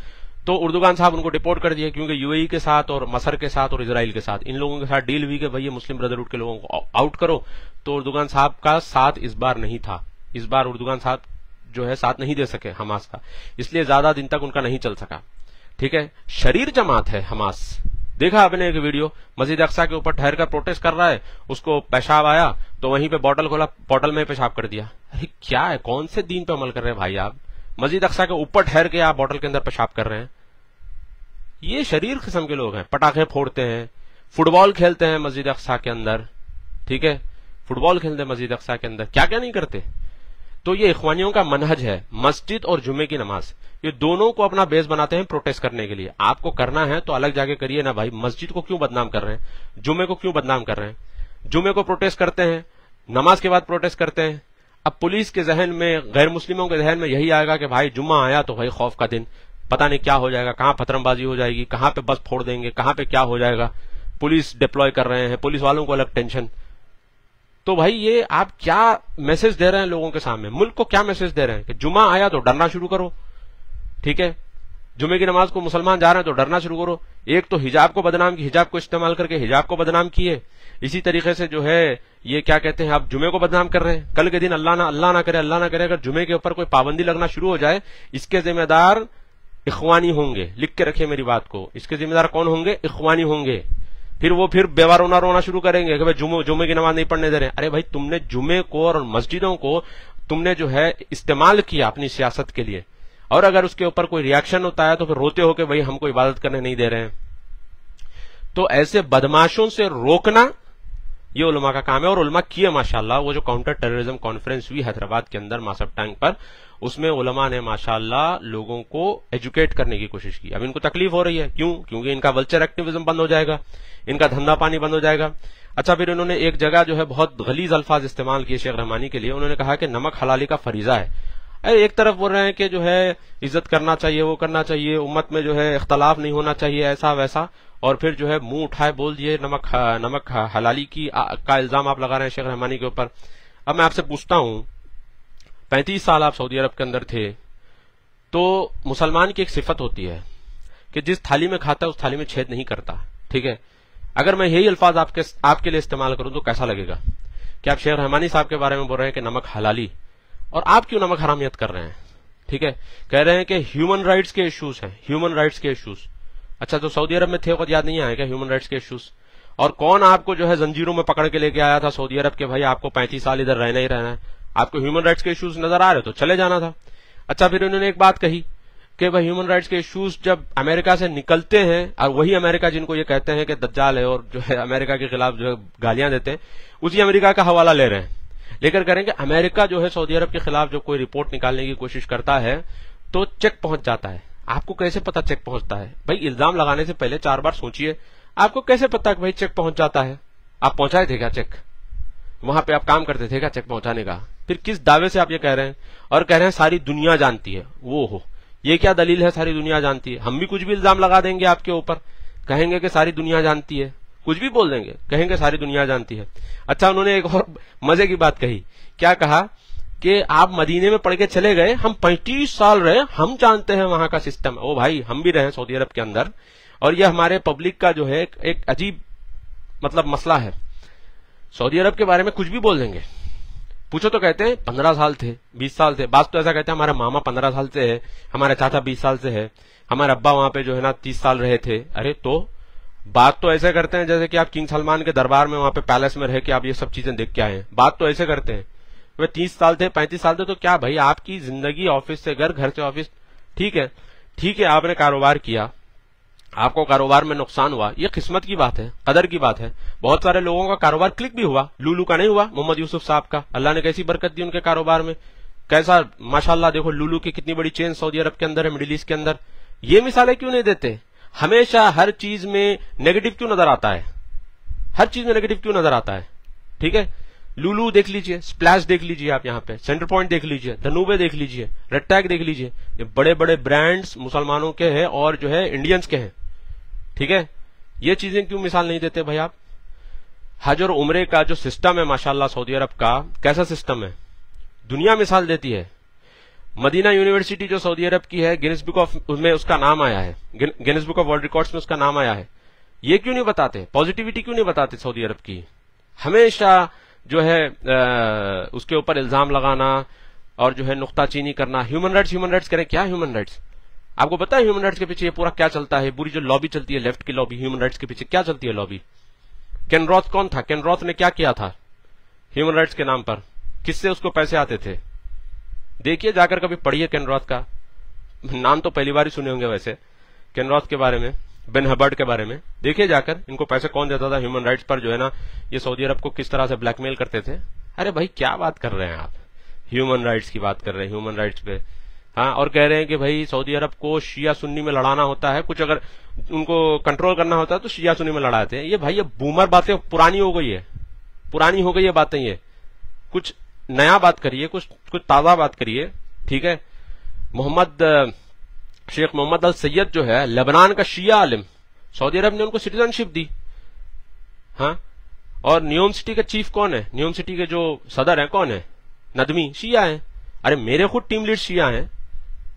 तो उर्दुगान साहब उनको डिपोर्ट कर दिया क्योंकि यूएई के साथ और मसर के साथ और इसराइल के साथ। इन लोगों के साथ डील हुई कि भाई मुस्लिम ब्रदरहुड के लोगों को आउट करो। तो उर्दुगान साहब का साथ इस बार नहीं था। इस बार उर्दुगान साहब जो है साथ नहीं दे सके हमास का। इसलिए ज़्यादा दिन तक उनका नहीं चल सका। ठीक है? शरीर जमात है हमास। देखा आपने एक वीडियो? मस्जिद अक्सा के ऊपर ठहर कर प्रोटेस्ट कर रहा है, उसको पेशाब आया तो वहीं पे बॉटल खोला बॉटल में पेशाब कर दिया। अरे क्या है? कौन से दिन पे अमल कर रहे हैं भाई आप? मस्जिद अक्सा के ऊपर ठहर के आप बॉटल के अंदर पेशाब कर रहे हैं। ये शरीर किस्म के लोग हैं। पटाखे फोड़ते हैं, फुटबॉल खेलते हैं मस्जिद अक्सा के अंदर। ठीक है? फुटबॉल खेलते हैं मस्जिद अक्सा के अंदर। क्या क्या नहीं करते? तो ये इखवानियों का मनहज है, मस्जिद और जुम्मे की नमाज़। ये दोनों को अपना बेस बनाते हैं प्रोटेस्ट करने के लिए। आपको करना है तो अलग जाके करिए ना भाई, मस्जिद को क्यों बदनाम कर रहे हैं? जुम्मे को क्यों बदनाम कर रहे हैं? जुम्मे को प्रोटेस्ट करते हैं, नमाज़ के बाद प्रोटेस्ट करते हैं। अब पुलिस के जहन में, गैर मुस्लिमों के जहन में यही आएगा कि भाई जुम्मा आया तो भाई खौफ का दिन। पता नहीं क्या हो जाएगा, कहाँ पथरमबाजी हो जाएगी, कहाँ पे बस फोड़ देंगे, कहाँ पे क्या हो जाएगा। पुलिस डिप्लॉय कर रहे हैं, पुलिस वालों को अलग टेंशन तो भाई ये आप क्या मैसेज दे रहे हैं लोगों के सामने? मुल्क को क्या मैसेज दे रहे हैं? कि जुमा आया तो डरना शुरू करो। ठीक है? जुमे की नमाज़ को मुसलमान जा रहे हैं तो डरना शुरू करो। एक तो हिजाब को बदनाम की, हिजाब को इस्तेमाल करके हिजाब को बदनाम किए। इसी तरीके से जो है, ये क्या कहते हैं, आप जुमे को बदनाम कर रहे हैं। कल के दिन अल्लाह ना अल्लाह ना करे, अल्लाह ना करे, अगर जुमे के ऊपर कोई पाबंदी लगना शुरू हो जाए, इसके जिम्मेदार इखवानी होंगे। लिख के रखे मेरी बात को। इसके जिम्मेदार कौन होंगे? इखवानी होंगे। फिर वो फिर बेवा रोना रोना शुरू करेंगे कि भाई जुमे जुमे की नमाज़ नहीं पढ़ने दे रहे। अरे भाई, तुमने जुमे को और मस्जिदों को तुमने जो है इस्तेमाल किया अपनी सियासत के लिए। और अगर उसके ऊपर कोई रिएक्शन होता है तो फिर रोते हो कि भाई हमको इबादत करने नहीं दे रहे हैं। तो ऐसे बदमाशों से रोकना ये उलमा का काम है। और उलमा किए माशाल्लाह, वो जो काउंटर टेररिज्म कॉन्फ्रेंस हुई हैदराबाद के अंदर मासब टैंक पर, उसमें उलमा ने, माशाल्लाह, लोगों को एजुकेट करने की कोशिश की। अब इनको तकलीफ़ हो रही है। क्यों? क्योंकि इनका वल्चर एक्टिविज्म बंद हो जाएगा। इनका धंधा पानी बंद हो जाएगा। अच्छा फिर उन्होंने एक जगह जो है बहुत गलीज अल्फाज इस्तेमाल किए शेख रहमानी के लिए। उन्होंने कहा कि नमक हलाली का फरीजा है। अरे, एक तरफ़ बोल रहे हैं कि जो है इज़्ज़त करना चाहिए, वो करना चाहिए, उम्मत में जो है इख्तलाफ नहीं होना चाहिए, ऐसा वैसा। और फिर जो है मुँह उठाए, बोल दिए, नमक नमक हलाली की का इल्ज़ाम आप लगा रहे हैं शेख रहमानी के ऊपर। अब मैं आपसे पूछता हूँ, पैंतीस साल आप सऊदी अरब के अंदर थे तो मुसलमान की एक सिफत होती है कि जिस थाली में खाता है, उस थाली में छेद नहीं करता, ठीक है? अगर मैं यही अल्फाज आपके आपके लिए इस्तेमाल करूँ तो कैसा लगेगा? कि आप शेख रहमानी साहब के बारे में बोल रहे हैं कि नमक हलाली? और आप क्यों नमक हरामियत कर रहे हैं? ठीक है? कह रहे हैं कि ह्यूमन राइट्स के इश्यूज़ हैं ह्यूमन राइट्स के इश्यूज़ अच्छा तो सऊदी अरब में थे, वक्त याद नहीं क्या ह्यूमन राइट्स के इश्यूज़ और कौन आपको जो है जंजीरों में पकड़ के लेके आया था सऊदी अरब के भाई? आपको पैंतीस साल इधर रहना ही रहना है। आपको ह्यूमन राइट्स के इश्यूज़ नज़र आ रहे तो चले जाना था। अच्छा फिर उन्होंने एक बात कही कि भाई ह्यूमन राइट्स के इश्यूज़ जब अमेरिका से निकलते हैं, और वही अमेरिका जिनको ये कहते हैं कि दज्जाल है और जो है अमेरिका के खिलाफ जो है गालियाँ देते हैं, उसी अमेरिका का हवाला ले रहे हैं। लेकर करेंगे अमेरिका जो है सऊदी अरब के खिलाफ जो कोई रिपोर्ट निकालने की कोशिश करता है तो चेक पहुँच जाता है। आपको कैसे पता चेक पहुँचता है? भाई, इल्ज़ाम लगाने से पहले चार बार सोचिए। आपको कैसे पता कि भाई चेक पहुँच जाता है? आप पहुँचाए थे क्या चेक वहाँ पे आप काम करते थे क्या चेक पहुँचाने का? फिर किस दावे से आप ये कह रहे हैं? और कह रहे हैं सारी दुनिया जानती है। वो हो। ये क्या दलील है सारी दुनिया जानती है? हम भी कुछ भी इल्ज़ाम लगा देंगे आपके ऊपर। कहेंगे कि सारी दुनिया जानती है। कुछ भी बोल देंगे, कहेंगे सारी दुनिया जानती है। अच्छा उन्होंने एक और मज़े की बात कही। क्या कहा कि आप मदीने में पढ़ के चले गए, हम पैंतीस साल रहे, हम जानते हैं वहाँ का सिस्टम। ओ भाई, हम भी रहे सऊदी अरब के अंदर। और यह हमारे पब्लिक का जो है एक अजीब मतलब मसला है। सऊदी अरब के बारे में कुछ भी बोल देंगे। पूछो तो कहते हैं, पंद्रह साल थे, बीस साल थे। बात तो ऐसा कहते हैं, हमारे मामा पंद्रह साल से है, हमारे चाचा बीस साल से है, हमारे अब्बा वहाँ पे जो है ना तीस साल रहे थे। अरे तो बात तो ऐसे करते हैं जैसे कि आप किंग सलमान के दरबार में वहाँ पे पैलेस में रह के आप ये सब चीज़ें देख के आए हैं। बात तो ऐसे करते हैं। वे तीस साल थे, पैंतीस साल थे तो क्या भाई आपकी ज़िंदगी ऑफ़िस से घर घर से ऑफ़िस? ठीक है ठीक है, आपने कारोबार किया। आपको कारोबार में नुकसान हुआ, ये किस्मत की बात है, कदर की बात है। बहुत सारे लोगों का कारोबार क्लिक भी हुआ, लूलू का नहीं हुआ, मोहम्मद यूसुफ साहब का। अल्लाह ने कैसी बरकत दी उनके कारोबार में? कैसा, माशाल्लाह देखो, लूलू की कितनी बड़ी चेन सऊदी अरब के अंदर है, मिडिल ईस्ट के अंदर। ये मिसालें क्यों नहीं देते? हमेशा हर चीज़ में नेगेटिव क्यों नज़र आता है? हर चीज़ में नेगेटिव क्यों नज़र आता है? ठीक है? लूलू देख लीजिए, स्प्लैश देख लीजिए आप यहाँ पे, सेंटर पॉइंट देख लीजिए, धनुबे देख लीजिए, रेड टैग देख लीजिए। ये बड़े बड़े ब्रांड्स मुसलमानों के हैं और जो है, इंडियंस के हैं। ठीक है? ये चीज़ें क्यों मिसाल नहीं देते भाई आप? हज और उमरे का जो सिस्टम है माशाला सऊदी अरब का कैसा सिस्टम है? दुनिया मिसाल देती है। मदीना यूनिवर्सिटी जो सऊदी अरब की है गिनेस बुक ऑफ़ में उसका नाम आया है। Guinness book of world records में उसका नाम आया है। ये क्यों नहीं बताते? पॉजिटिविटी क्यों नहीं बताते सऊदी अरब की? हमेशा जो है आ, उसके ऊपर इल्ज़ाम लगाना और जो है नुकताचीनी करना ह्यूमन राइट्स ह्यूमन राइट्स करें। क्या ह्यूमन राइट्स आपको है ह्यूमन राइट्स के पीछे ये पूरा क्या चलता है? बुरी जो लॉबी चलती है लेफ़्ट की लॉबी ह्यूमन राइट्स के पीछे क्या चलती है लॉबी केनरॉथ कौन था? केनरॉथ ने क्या किया था? ह्यूमन राइट्स के नाम पर। किससे उसको पैसे आते थे? देखिए, जाकर कभी पढ़िए केनरॉथ का। नाम तो पहली बार ही सुने होंगे वैसे। केनरॉथ के बारे में बेन हबर्ड के बारे में। देखिए जाकर, इनको पैसे कौन देता था ह्यूमन राइट्स पर जो है ना, ये सऊदी अरब को किस तरह से ब्लैकमेल करते थे? अरे भाई, क्या बात कर रहे हैं आप? ह्यूमन राइट्स की बात कर रहे हैं ह्यूमन राइट्स पे। हाँ और कह रहे हैं कि भाई, सऊदी अरब को शिया सुन्नी में लड़ाना होता है। कुछ अगर उनको कंट्रोल करना होता है तो शिया सुन्नी में लड़ाते हैं। ये भाई, ये बूमर बातें पुरानी हो गई है। पुरानी हो गई है बातें ये। कुछ नया बात करिए, कुछ कुछ ताज़ा बात करिए, ठीक है? मोहम्मद, शेख मोहम्मद अल सैयद जो है, लेबनान का शिया आलिम, सऊदी अरब ने उनको सिटीजनशिप दी। हाँ? और न्यूम सिटी के चीफ कौन है? न्यूम सिटी के जो सदर है, कौन है? नदमी, शिया है। अरे, मेरे खुद टीम लीड शिया हैं।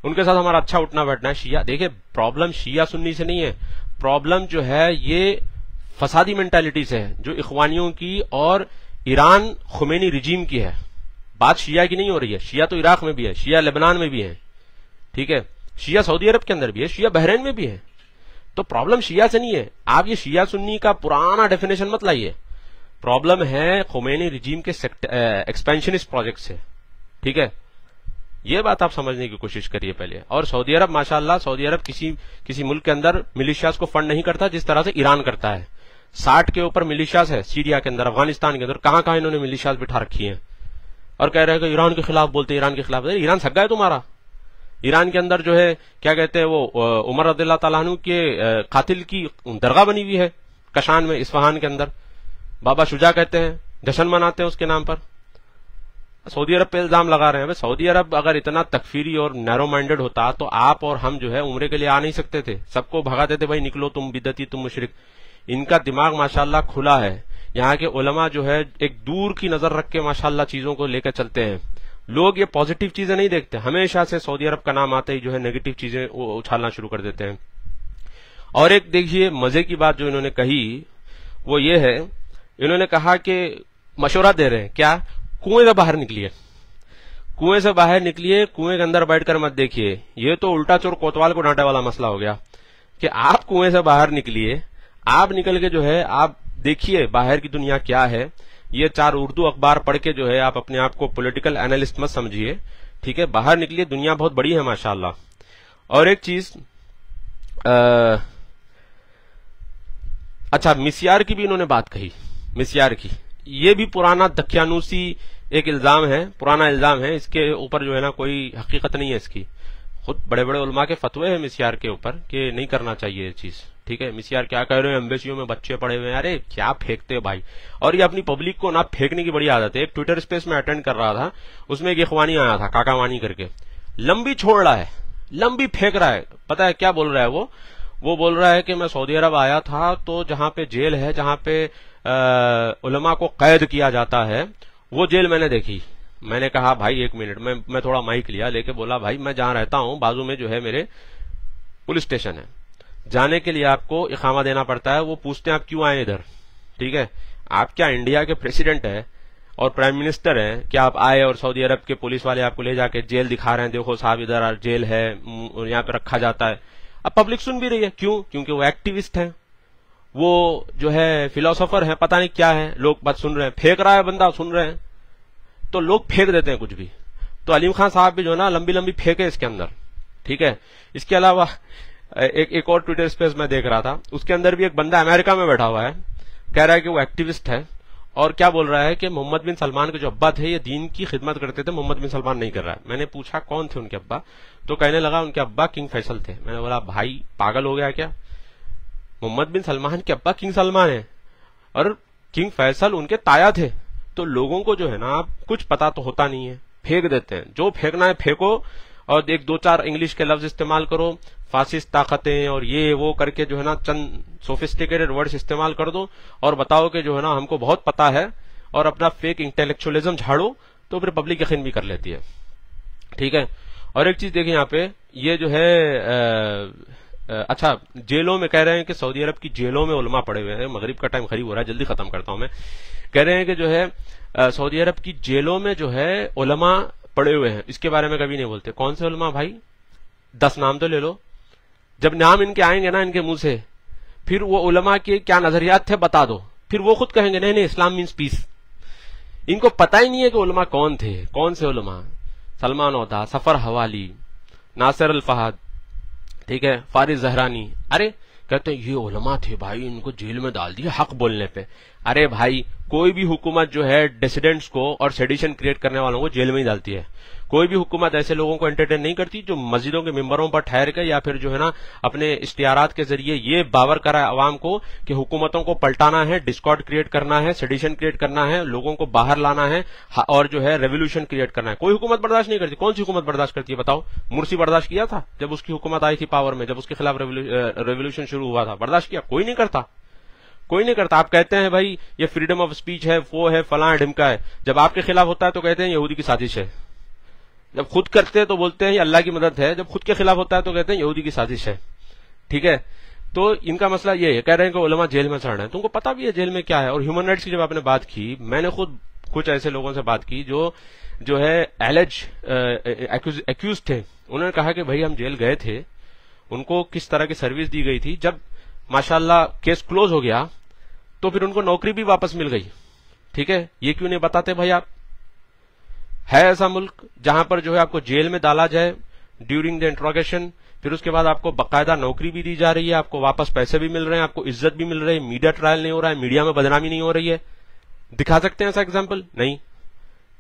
उनके साथ हमारा अच्छा उठना बैठना है, शिया। देखिए प्रॉब्लम शिया सुन्नी से नहीं है। प्रॉब्लम जो है, ये फसादी मेंटालिटी से है, जो इखवानियों की और ईरान खुमेनी रिजीम की है। बात शिया की नहीं हो रही है। शिया तो इराक में भी है, शिया लेबनान में भी है। ठीक है? शिया सऊदी अरब के अंदर भी है, शिया बहरेन में भी है। तो प्रॉब्लम शिया से नहीं है। आप ये शिया सुन्नी का पुराना डेफिनेशन मत लाइए। प्रॉब्लम है खुमैनी रिजीम के एक्सपेंशनिस्ट प्रोजेक्ट से। ठीक है? ये बात आप समझने की कोशिश करिए पहले। और सऊदी अरब, माशाल्लाह, सऊदी अरब किसी किसी मुल्क के अंदर मिलिशियाज को फंड नहीं करता जिस तरह से ईरान करता है। साठ के ऊपर मिलिशियाज है, सीरिया के अंदर, अफ़गानिस्तान के अंदर कहाँ कहाँ इन्होंने मिलिशियाज बिठा रखी है? और कह रहे हैं कि ईरान के खिलाफ बोलते ईरान के खिलाफ ईरान सगा है तुम्हारा। ईरान के अंदर जो है, क्या कहते हैं वो उमर रदल्ला तलानू के कातिल की दरगाह बनी हुई है, कशान में, इस्फहान के अंदर। बाबा शुजा कहते हैं, जश्न मनाते हैं उसके नाम पर। सऊदी अरब पे इल्ज़ाम लगा रहे हैं। सऊदी अरब अगर इतना तकफीरी और नैरो माइंडेड होता तो आप और हम जो है उम्र के लिए आ नहीं सकते थे। सबको भगाते थे भाई निकलो, तुम बिदती, तुम मुशरक। इनका दिमाग माशाल्लाह खुला है। यहाँ के उलमा जो है, एक दूर की नज़र रख के माशाल्लाह चीज़ों को लेकर चलते हैं। लोग ये पॉजिटिव चीज़ें नहीं देखते। हमेशा से सऊदी अरब का नाम आते ही जो है नेगेटिव चीज़ें उछालना शुरू कर देते हैं। और एक देखिए, मज़े की बात जो इन्होंने कही, वो ये है, इन्होंने कहा कि मशवरा दे रहे हैं। क्या? कुएँ से बाहर निकलिए। कुएँ से बाहर निकलिए, कुएँ के अंदर बैठकर मत देखिए। ये तो उल्टा चोर कोतवाल को डांटे वाला मसला हो गया कि आप कुएँ से बाहर निकलिए, आप निकल के जो है, आप देखिए बाहर की दुनिया क्या है। ये चार उर्दू अखबार पढ़ के जो है, आप अपने आप को पोलिटिकल एनालिस्ट मत समझिए। ठीक है, बाहर निकलिए, दुनिया बहुत बड़ी है माशाला और एक चीज़ अच्छा मिसियार की भी इन्होंने बात कही, मिसियार की। ये भी पुराना दख्यानुसी एक इल्ज़ाम है, पुराना इल्ज़ाम है, इसके ऊपर जो है ना कोई हकीकत नहीं है इसकी। खुद बड़े बड़े उलमा के फतवे हैं मिसियार के ऊपर कि नहीं करना चाहिए ये चीज़, ठीक है? मिसियार क्या कह रहे हैं? एम्बेसियों में बच्चे पड़े हुए हैं। अरे, क्या फेंकते भाई? और ये अपनी पब्लिक को ना फेंकने की बड़ी आदत है। एक ट्विटर स्पेस में अटेंड कर रहा था, उसमें एक इखवानी आया था काकावानी करके। लंबी छोड़ रहा है, लंबी फेंक रहा है। पता है क्या बोल रहा है वो? वो बोल रहा है कि मैं सऊदी अरब आया था तो जहाँ पे जेल है, जहाँ पे उलमा को कैद किया जाता है। वो जेल मैंने देखी। मैंने कहा, भाई, एक मिनट, मैं मैं थोड़ा माइक लिया। लेके बोला, भाई, मैं जहाँ रहता हूँ, बाजू में जो है मेरे पुलिस स्टेशन है। जाने के लिए आपको इकामा देना पड़ता है। वो पूछते हैं, आप क्यों आए इधर? ठीक है? आप क्या, इंडिया के प्रेसिडेंट है और प्राइम मिनिस्टर हैं? क्या आप आए और सऊदी अरब के पुलिस वाले आपको ले जाके जेल दिखा रहे हैं? देखो, साहब, इधर जेल है यहाँ पे रखा जाता है। अब पब्लिक सुन भी रही है। क्यों? क्योंकि वो एक्टिविस्ट हैं। वो जो है फिलोसोफर है, पता नहीं क्या है, लोग बात सुन रहे हैं। फेंक रहा है बंदा, सुन रहे हैं। तो लोग फेंक देते हैं कुछ भी। तो अलीम खान साहब भी जो है ना, लंबी लंबी फेंके इसके अंदर। ठीक है? इसके अलावा, एक एक और ट्विटर स्पेस में देख रहा था। उसके अंदर भी एक बंदा अमेरिका में बैठा हुआ है। कह रहा है कि वो एक्टिविस्ट है। और क्या बोल रहा है कि मोहम्मद बिन सलमान के जो अब्बा थे, ये दीन की खिदमत करते थे, मोहम्मद बिन सलमान नहीं कर रहा है। मैंने पूछा, कौन थे उनके अब्बा? तो कहने लगा, उनके अब्बा किंग फैसल थे। मैंने बोला, भाई, पागल हो गया क्या? मोहम्मद बिन सलमान के अब्बा किंग सलमान है। और किंग फैसल उनके ताया थे। तो लोगों को जो है ना कुछ पता तो होता नहीं है। फेंक देते हैं। जो फेंकना है फेंको और एक दो चार इंग्लिश के लफ्ज इस्तेमाल करो। फासिस्ट ताकतें और ये वो करके जो है ना चंद सोफिस्टिकेटेड वर्ड्स इस्तेमाल कर दो और बताओ कि जो है ना हमको बहुत पता है और अपना फेक इंटेलेक्चुअलिज्म झाड़ो तो फिर पब्लिक यकीन भी कर लेती है। ठीक है? और एक चीज़ देखिए यहाँ पे ये जो है आ, अच्छा जेलों में कह रहे हैं कि सऊदी अरब की जेलों में उलमा पड़े हुए हैं। मगरिब का टाइम खरीब हो रहा है, जल्दी खत्म करता हूँ मैं। कह रहे हैं कि जो है सऊदी अरब की जेलों में जो है, उलमा पड़े हुए हैं। इसके बारे में कभी नहीं बोलते। कौन से उलमा भाई? दस नाम तो ले लो। जब नाम इनके आएँगे ना, इनके मुँह से, फिर वो उलमा के क्या नजरियात थे बता दो। फिर वो खुद कहेंगे, नहीं नहीं, इस्लाम मीन्स पीस इनको पता ही नहीं है कि उलमा कौन थे, कौन से उलमा। सलमान ओदा सफ़र हवाली, नासिर अल फहद ठीक है? फारिज जहरानी। अरे, कहते हैं, ये उलमा थे भाई, इनको जेल में डाल दिया हक बोलने पे। अरे भाई, कोई भी हुकूमत जो है डिसिडेंट्स को और सेडिशन क्रिएट करने वालों को जेल में ही डालती है। कोई भी हुकूमत ऐसे लोगों को एंटरटेन नहीं करती जो मस्जिदों के मेम्बरों पर ठहर के या फिर जो है ना, अपने इश्तियारात के ज़रिए ये बावर कराए अवाम को कि हुकूमतों को पलटाना है डिस्कॉर्ड क्रिएट करना है सेडिशन क्रिएट करना है, लोगों को बाहर लाना है और जो है रेवोल्यूशन क्रिएट करना है। कोई हुकूमत बर्दाश्त नहीं करती। कौन सी हुकूमत बर्दाश्त करती है बताओ? मुर्सी बर्दाश्त किया था जब उसकी हुकूमत आई थी पावर में, जब उसके खिलाफ रेवोल्यूशन शुरू हुआ था। बर्दाश्त किया? कोई नहीं करता। कोई नहीं करता। आप कहते हैं, भाई, ये फ्रीडम ऑफ़ स्पीच है, वो है, फला ढिमका है। जब आपके खिलाफ होता है तो कहते हैं, यहूदी की साजिश है। जब खुद करते हैं तो बोलते हैं, ये अल्लाह की मदद है। जब खुद के खिलाफ होता है तो कहते हैं, यहूदी की साजिश है। ठीक है? तो इनका मसला ये है, कह रहे हैं कि उलमा जेल में चढ़ रहे हैं। तुमको पता भी है जेल में क्या है। और ह्यूमन राइट्स की जब आपने बात की, मैंने खुद कुछ ऐसे लोगों से बात की जो जो है एलेज एक्यूज थे। उन्होंने कहा कि, भाई, हम जेल गए थे। उनको किस तरह की सर्विस दी गई थी? जब, माशाल्लाह, केस क्लोज हो गया तो फिर उनको नौकरी भी वापस मिल गई। ठीक है? ये क्यों नहीं बताते भाई आप? है ऐसा मुल्क जहाँ पर जो है आपको जेल में डाला जाए ड्यूरिंग द इंट्रोगेशन फिर उसके बाद आपको बकायदा नौकरी भी दी जा रही है आपको वापस पैसे भी मिल रहे हैं आपको इज़्ज़त भी मिल रही है मीडिया ट्रायल नहीं हो रहा है मीडिया में बदनामी नहीं हो रही है। दिखा सकते हैं ऐसा एग्ज़ाम्पल नहीं।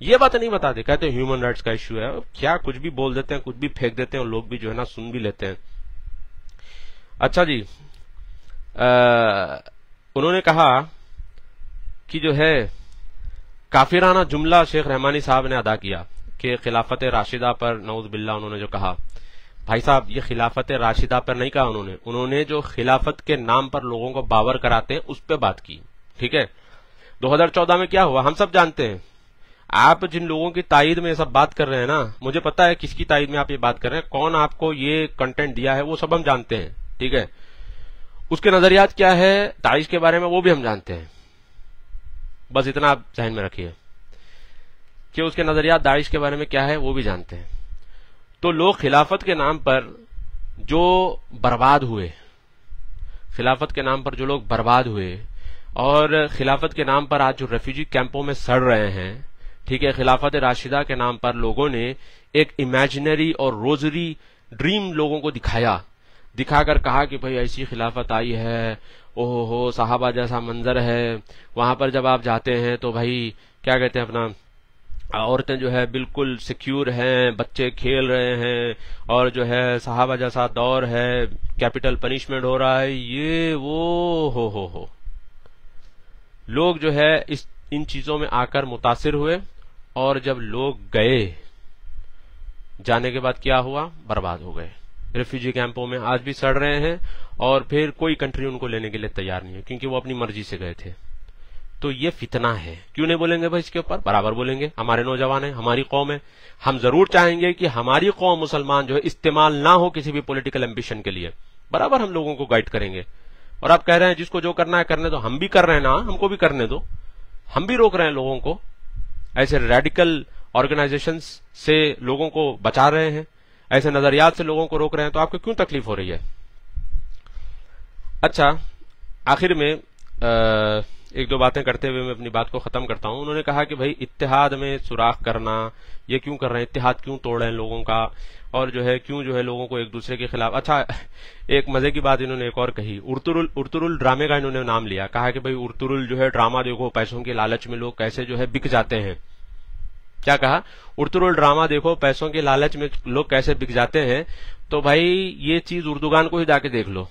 ये बात नहीं बताते कहते ह्यूमन राइट्स का इश्यू है। क्या कुछ भी बोल देते हैं कुछ भी फेंक देते हैं लोग भी जो है ना सुन भी लेते हैं। अच्छा जी आ, उन्होंने कहा कि जो है काफिराना जुमला शेख रहमानी साहब ने अदा किया कि खिलाफत राशिदा पर, नऊज बिल्ला उन्होंने जो कहा। भाई साहब, ये खिलाफत राशिदा पर नहीं कहा उन्होंने। उन्होंने जो खिलाफत के नाम पर लोगों को बावर कराते हैं उस पर बात की। ठीक है? 2014 में क्या हुआ? हम सब जानते हैं। आप जिन लोगों की ताइद में सब बात कर रहे हैं ना, मुझे पता है किसकी ताइद में आप ये बात कर रहे हैं। कौन आपको ये कंटेंट दिया है, वो सब हम जानते हैं। ठीक है? उसके नजरियात क्या है? दाइश के बारे में वो भी हम जानते हैं। बस इतना आप जहन में रखिए। कि उसके नज़रिया दाइश के बारे में क्या है, वो भी जानते हैं। तो लोग खिलाफत के नाम पर जो बर्बाद हुए, खिलाफत के नाम पर जो लोग बर्बाद हुए, और खिलाफत के नाम पर आज जो रेफ्यूजी कैंपों में सड़ रहे हैं, ठीक है, खिलाफत राशिदा के नाम पर लोगों ने एक इमेजिनरी और रोजरी ड्रीम लोगों को दिखाया। दिखाकर कहा कि भाई ऐसी खिलाफत आई है ओहो हो साहबा जैसा मंजर है। वहाँ पर जब आप जाते हैं तो भाई, क्या कहते हैं अपना, औरतें जो है बिल्कुल सिक्योर हैं, बच्चे खेल रहे हैं, और जो है साहबा जैसा दौर है, कैपिटल पनिशमेंट हो रहा है। ये वो, हो हो हो। लोग जो है इस, इन चीज़ों में आकर मुतासिर हुए, और जब लोग गए, जाने के बाद क्या हुआ? बर्बाद हो गए। रेफ्यूजी कैंपों में आज भी सड़ रहे हैं और फिर कोई कंट्री उनको लेने के लिए तैयार नहीं है, क्योंकि वो अपनी मर्ज़ी से गए थे। तो ये फितना है। क्यों नहीं बोलेंगे भाई इसके ऊपर? बराबर बोलेंगे। हमारे नौजवान है, हमारी कौम है। हम ज़रूर चाहेंगे कि हमारी कौम मुसलमान जो है, इस्तेमाल ना हो किसी भी पॉलिटिकल एम्बिशन के लिए। बराबर हम लोगों को गाइड करेंगे। और आप कह रहे हैं, जिसको जो करना है, करने दो। हम भी कर रहे हैं ना, हमको भी करने दो। हम भी रोक रहे हैं लोगों को। ऐसे रेडिकल ऑर्गेनाइजेशन से लोगों को बचा रहे हैं। ऐसे नजरियात से लोगों को रोक रहे हैं तो आपको क्यों तकलीफ़ हो रही है? अच्छा आखिर में आ, एक दो बातें करते हुए मैं अपनी बात को खत्म करता हूँ। उन्होंने कहा कि भाई इतिहाद में सुराख करना ये क्यों कर रहे हैं? इतिहाद क्यों तोड़ रहे हैं लोगों का? और जो है क्यों जो है लोगों को एक दूसरे के खिलाफ? अच्छा एक मज़े की बात इन्होंने एक और कही। उर्तुरुल उर्तुरुल ड्रामे का इन्होंने नाम लिया। कहा कि भाई उर्तुरुल जो है ड्रामा देखो पैसों के लालच में लोग कैसे जो है बिक जाते हैं। क्या कहा? उर्तुरुल ड्रामा देखो, पैसों के लालच में लोग कैसे बिक जाते हैं। तो भाई, ये चीज़ उर्दुगान को ही जाके देख लो।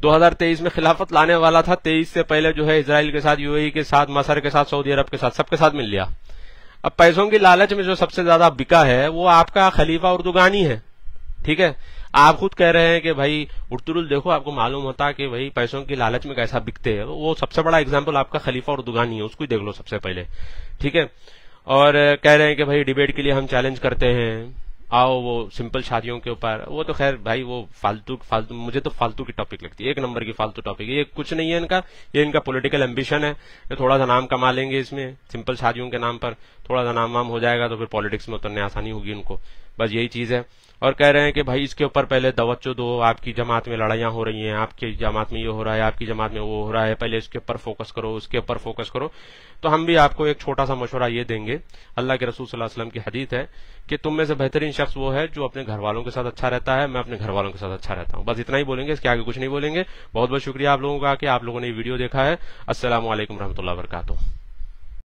2023 में खिलाफत लाने वाला था। 23 से पहले जो है इसराइल के साथ, यूएई के साथ, मसर के साथ, सऊदी अरब के साथ, सबके साथ मिल लिया। अब पैसों की लालच में जो सबसे ज़्यादा बिका है, वो आपका खलीफा उर्दुगानी है ठीक है? आप खुद कह रहे हैं कि भाई उर्तुरुल देखो, आपको मालूम होता कि भाई, पैसों की लालच में कैसा बिकते हैं। वो सबसे बड़ा एग्ज़ाम्पल आपका खलीफा उर्दुगानी है, उसको ही देख लो सबसे पहले। ठीक है? और कह रहे हैं कि भाई डिबेट के लिए हम चैलेंज करते हैं। आओ वो सिंपल शादियों के ऊपर। वो तो खैर भाई वो फालतू फालतू, मुझे तो फालतू की टॉपिक लगती है। एक नंबर की फालतू टॉपिक ये कुछ नहीं है इनका। ये इनका पॉलिटिकल एम्बिशन है। ये थोड़ा सा नाम कमा लेंगे इसमें। सिंपल शादियों के नाम पर। थोड़ा सा नाम वाम हो जाएगा तो फिर पॉलिटिक्स में उतरने आसानी होगी उनको। बस यही चीज़ है। और कह रहे हैं कि भाई इसके ऊपर पहले दवच्चो दो, आपकी जमात में लड़ाइयाँ हो रही हैं, आपकी जमात में ये हो रहा है, आपकी जमात में वो हो रहा है, पहले इसके ऊपर फोकस करो, उसके ऊपर फोकस करो। तो हम भी आपको एक छोटा सा मशवरा ये देंगे, अल्लाह के रसूल वसल्लम की हदीत है कि तुम में से बेहतरीन शख्स वो है जो अपने घर वालों के साथ अच्छा रहता है, मैं अपने घर वालों के साथ अच्छा रहता हूँ। बस इतना ही बोलेंगे, इसके आगे कुछ नहीं बोलेंगे। बहुत बहुत शुक्रिया आप लोगों का कि आप लोगों ने वीडियो देखा है। असला वरहमतुल्ला वरकू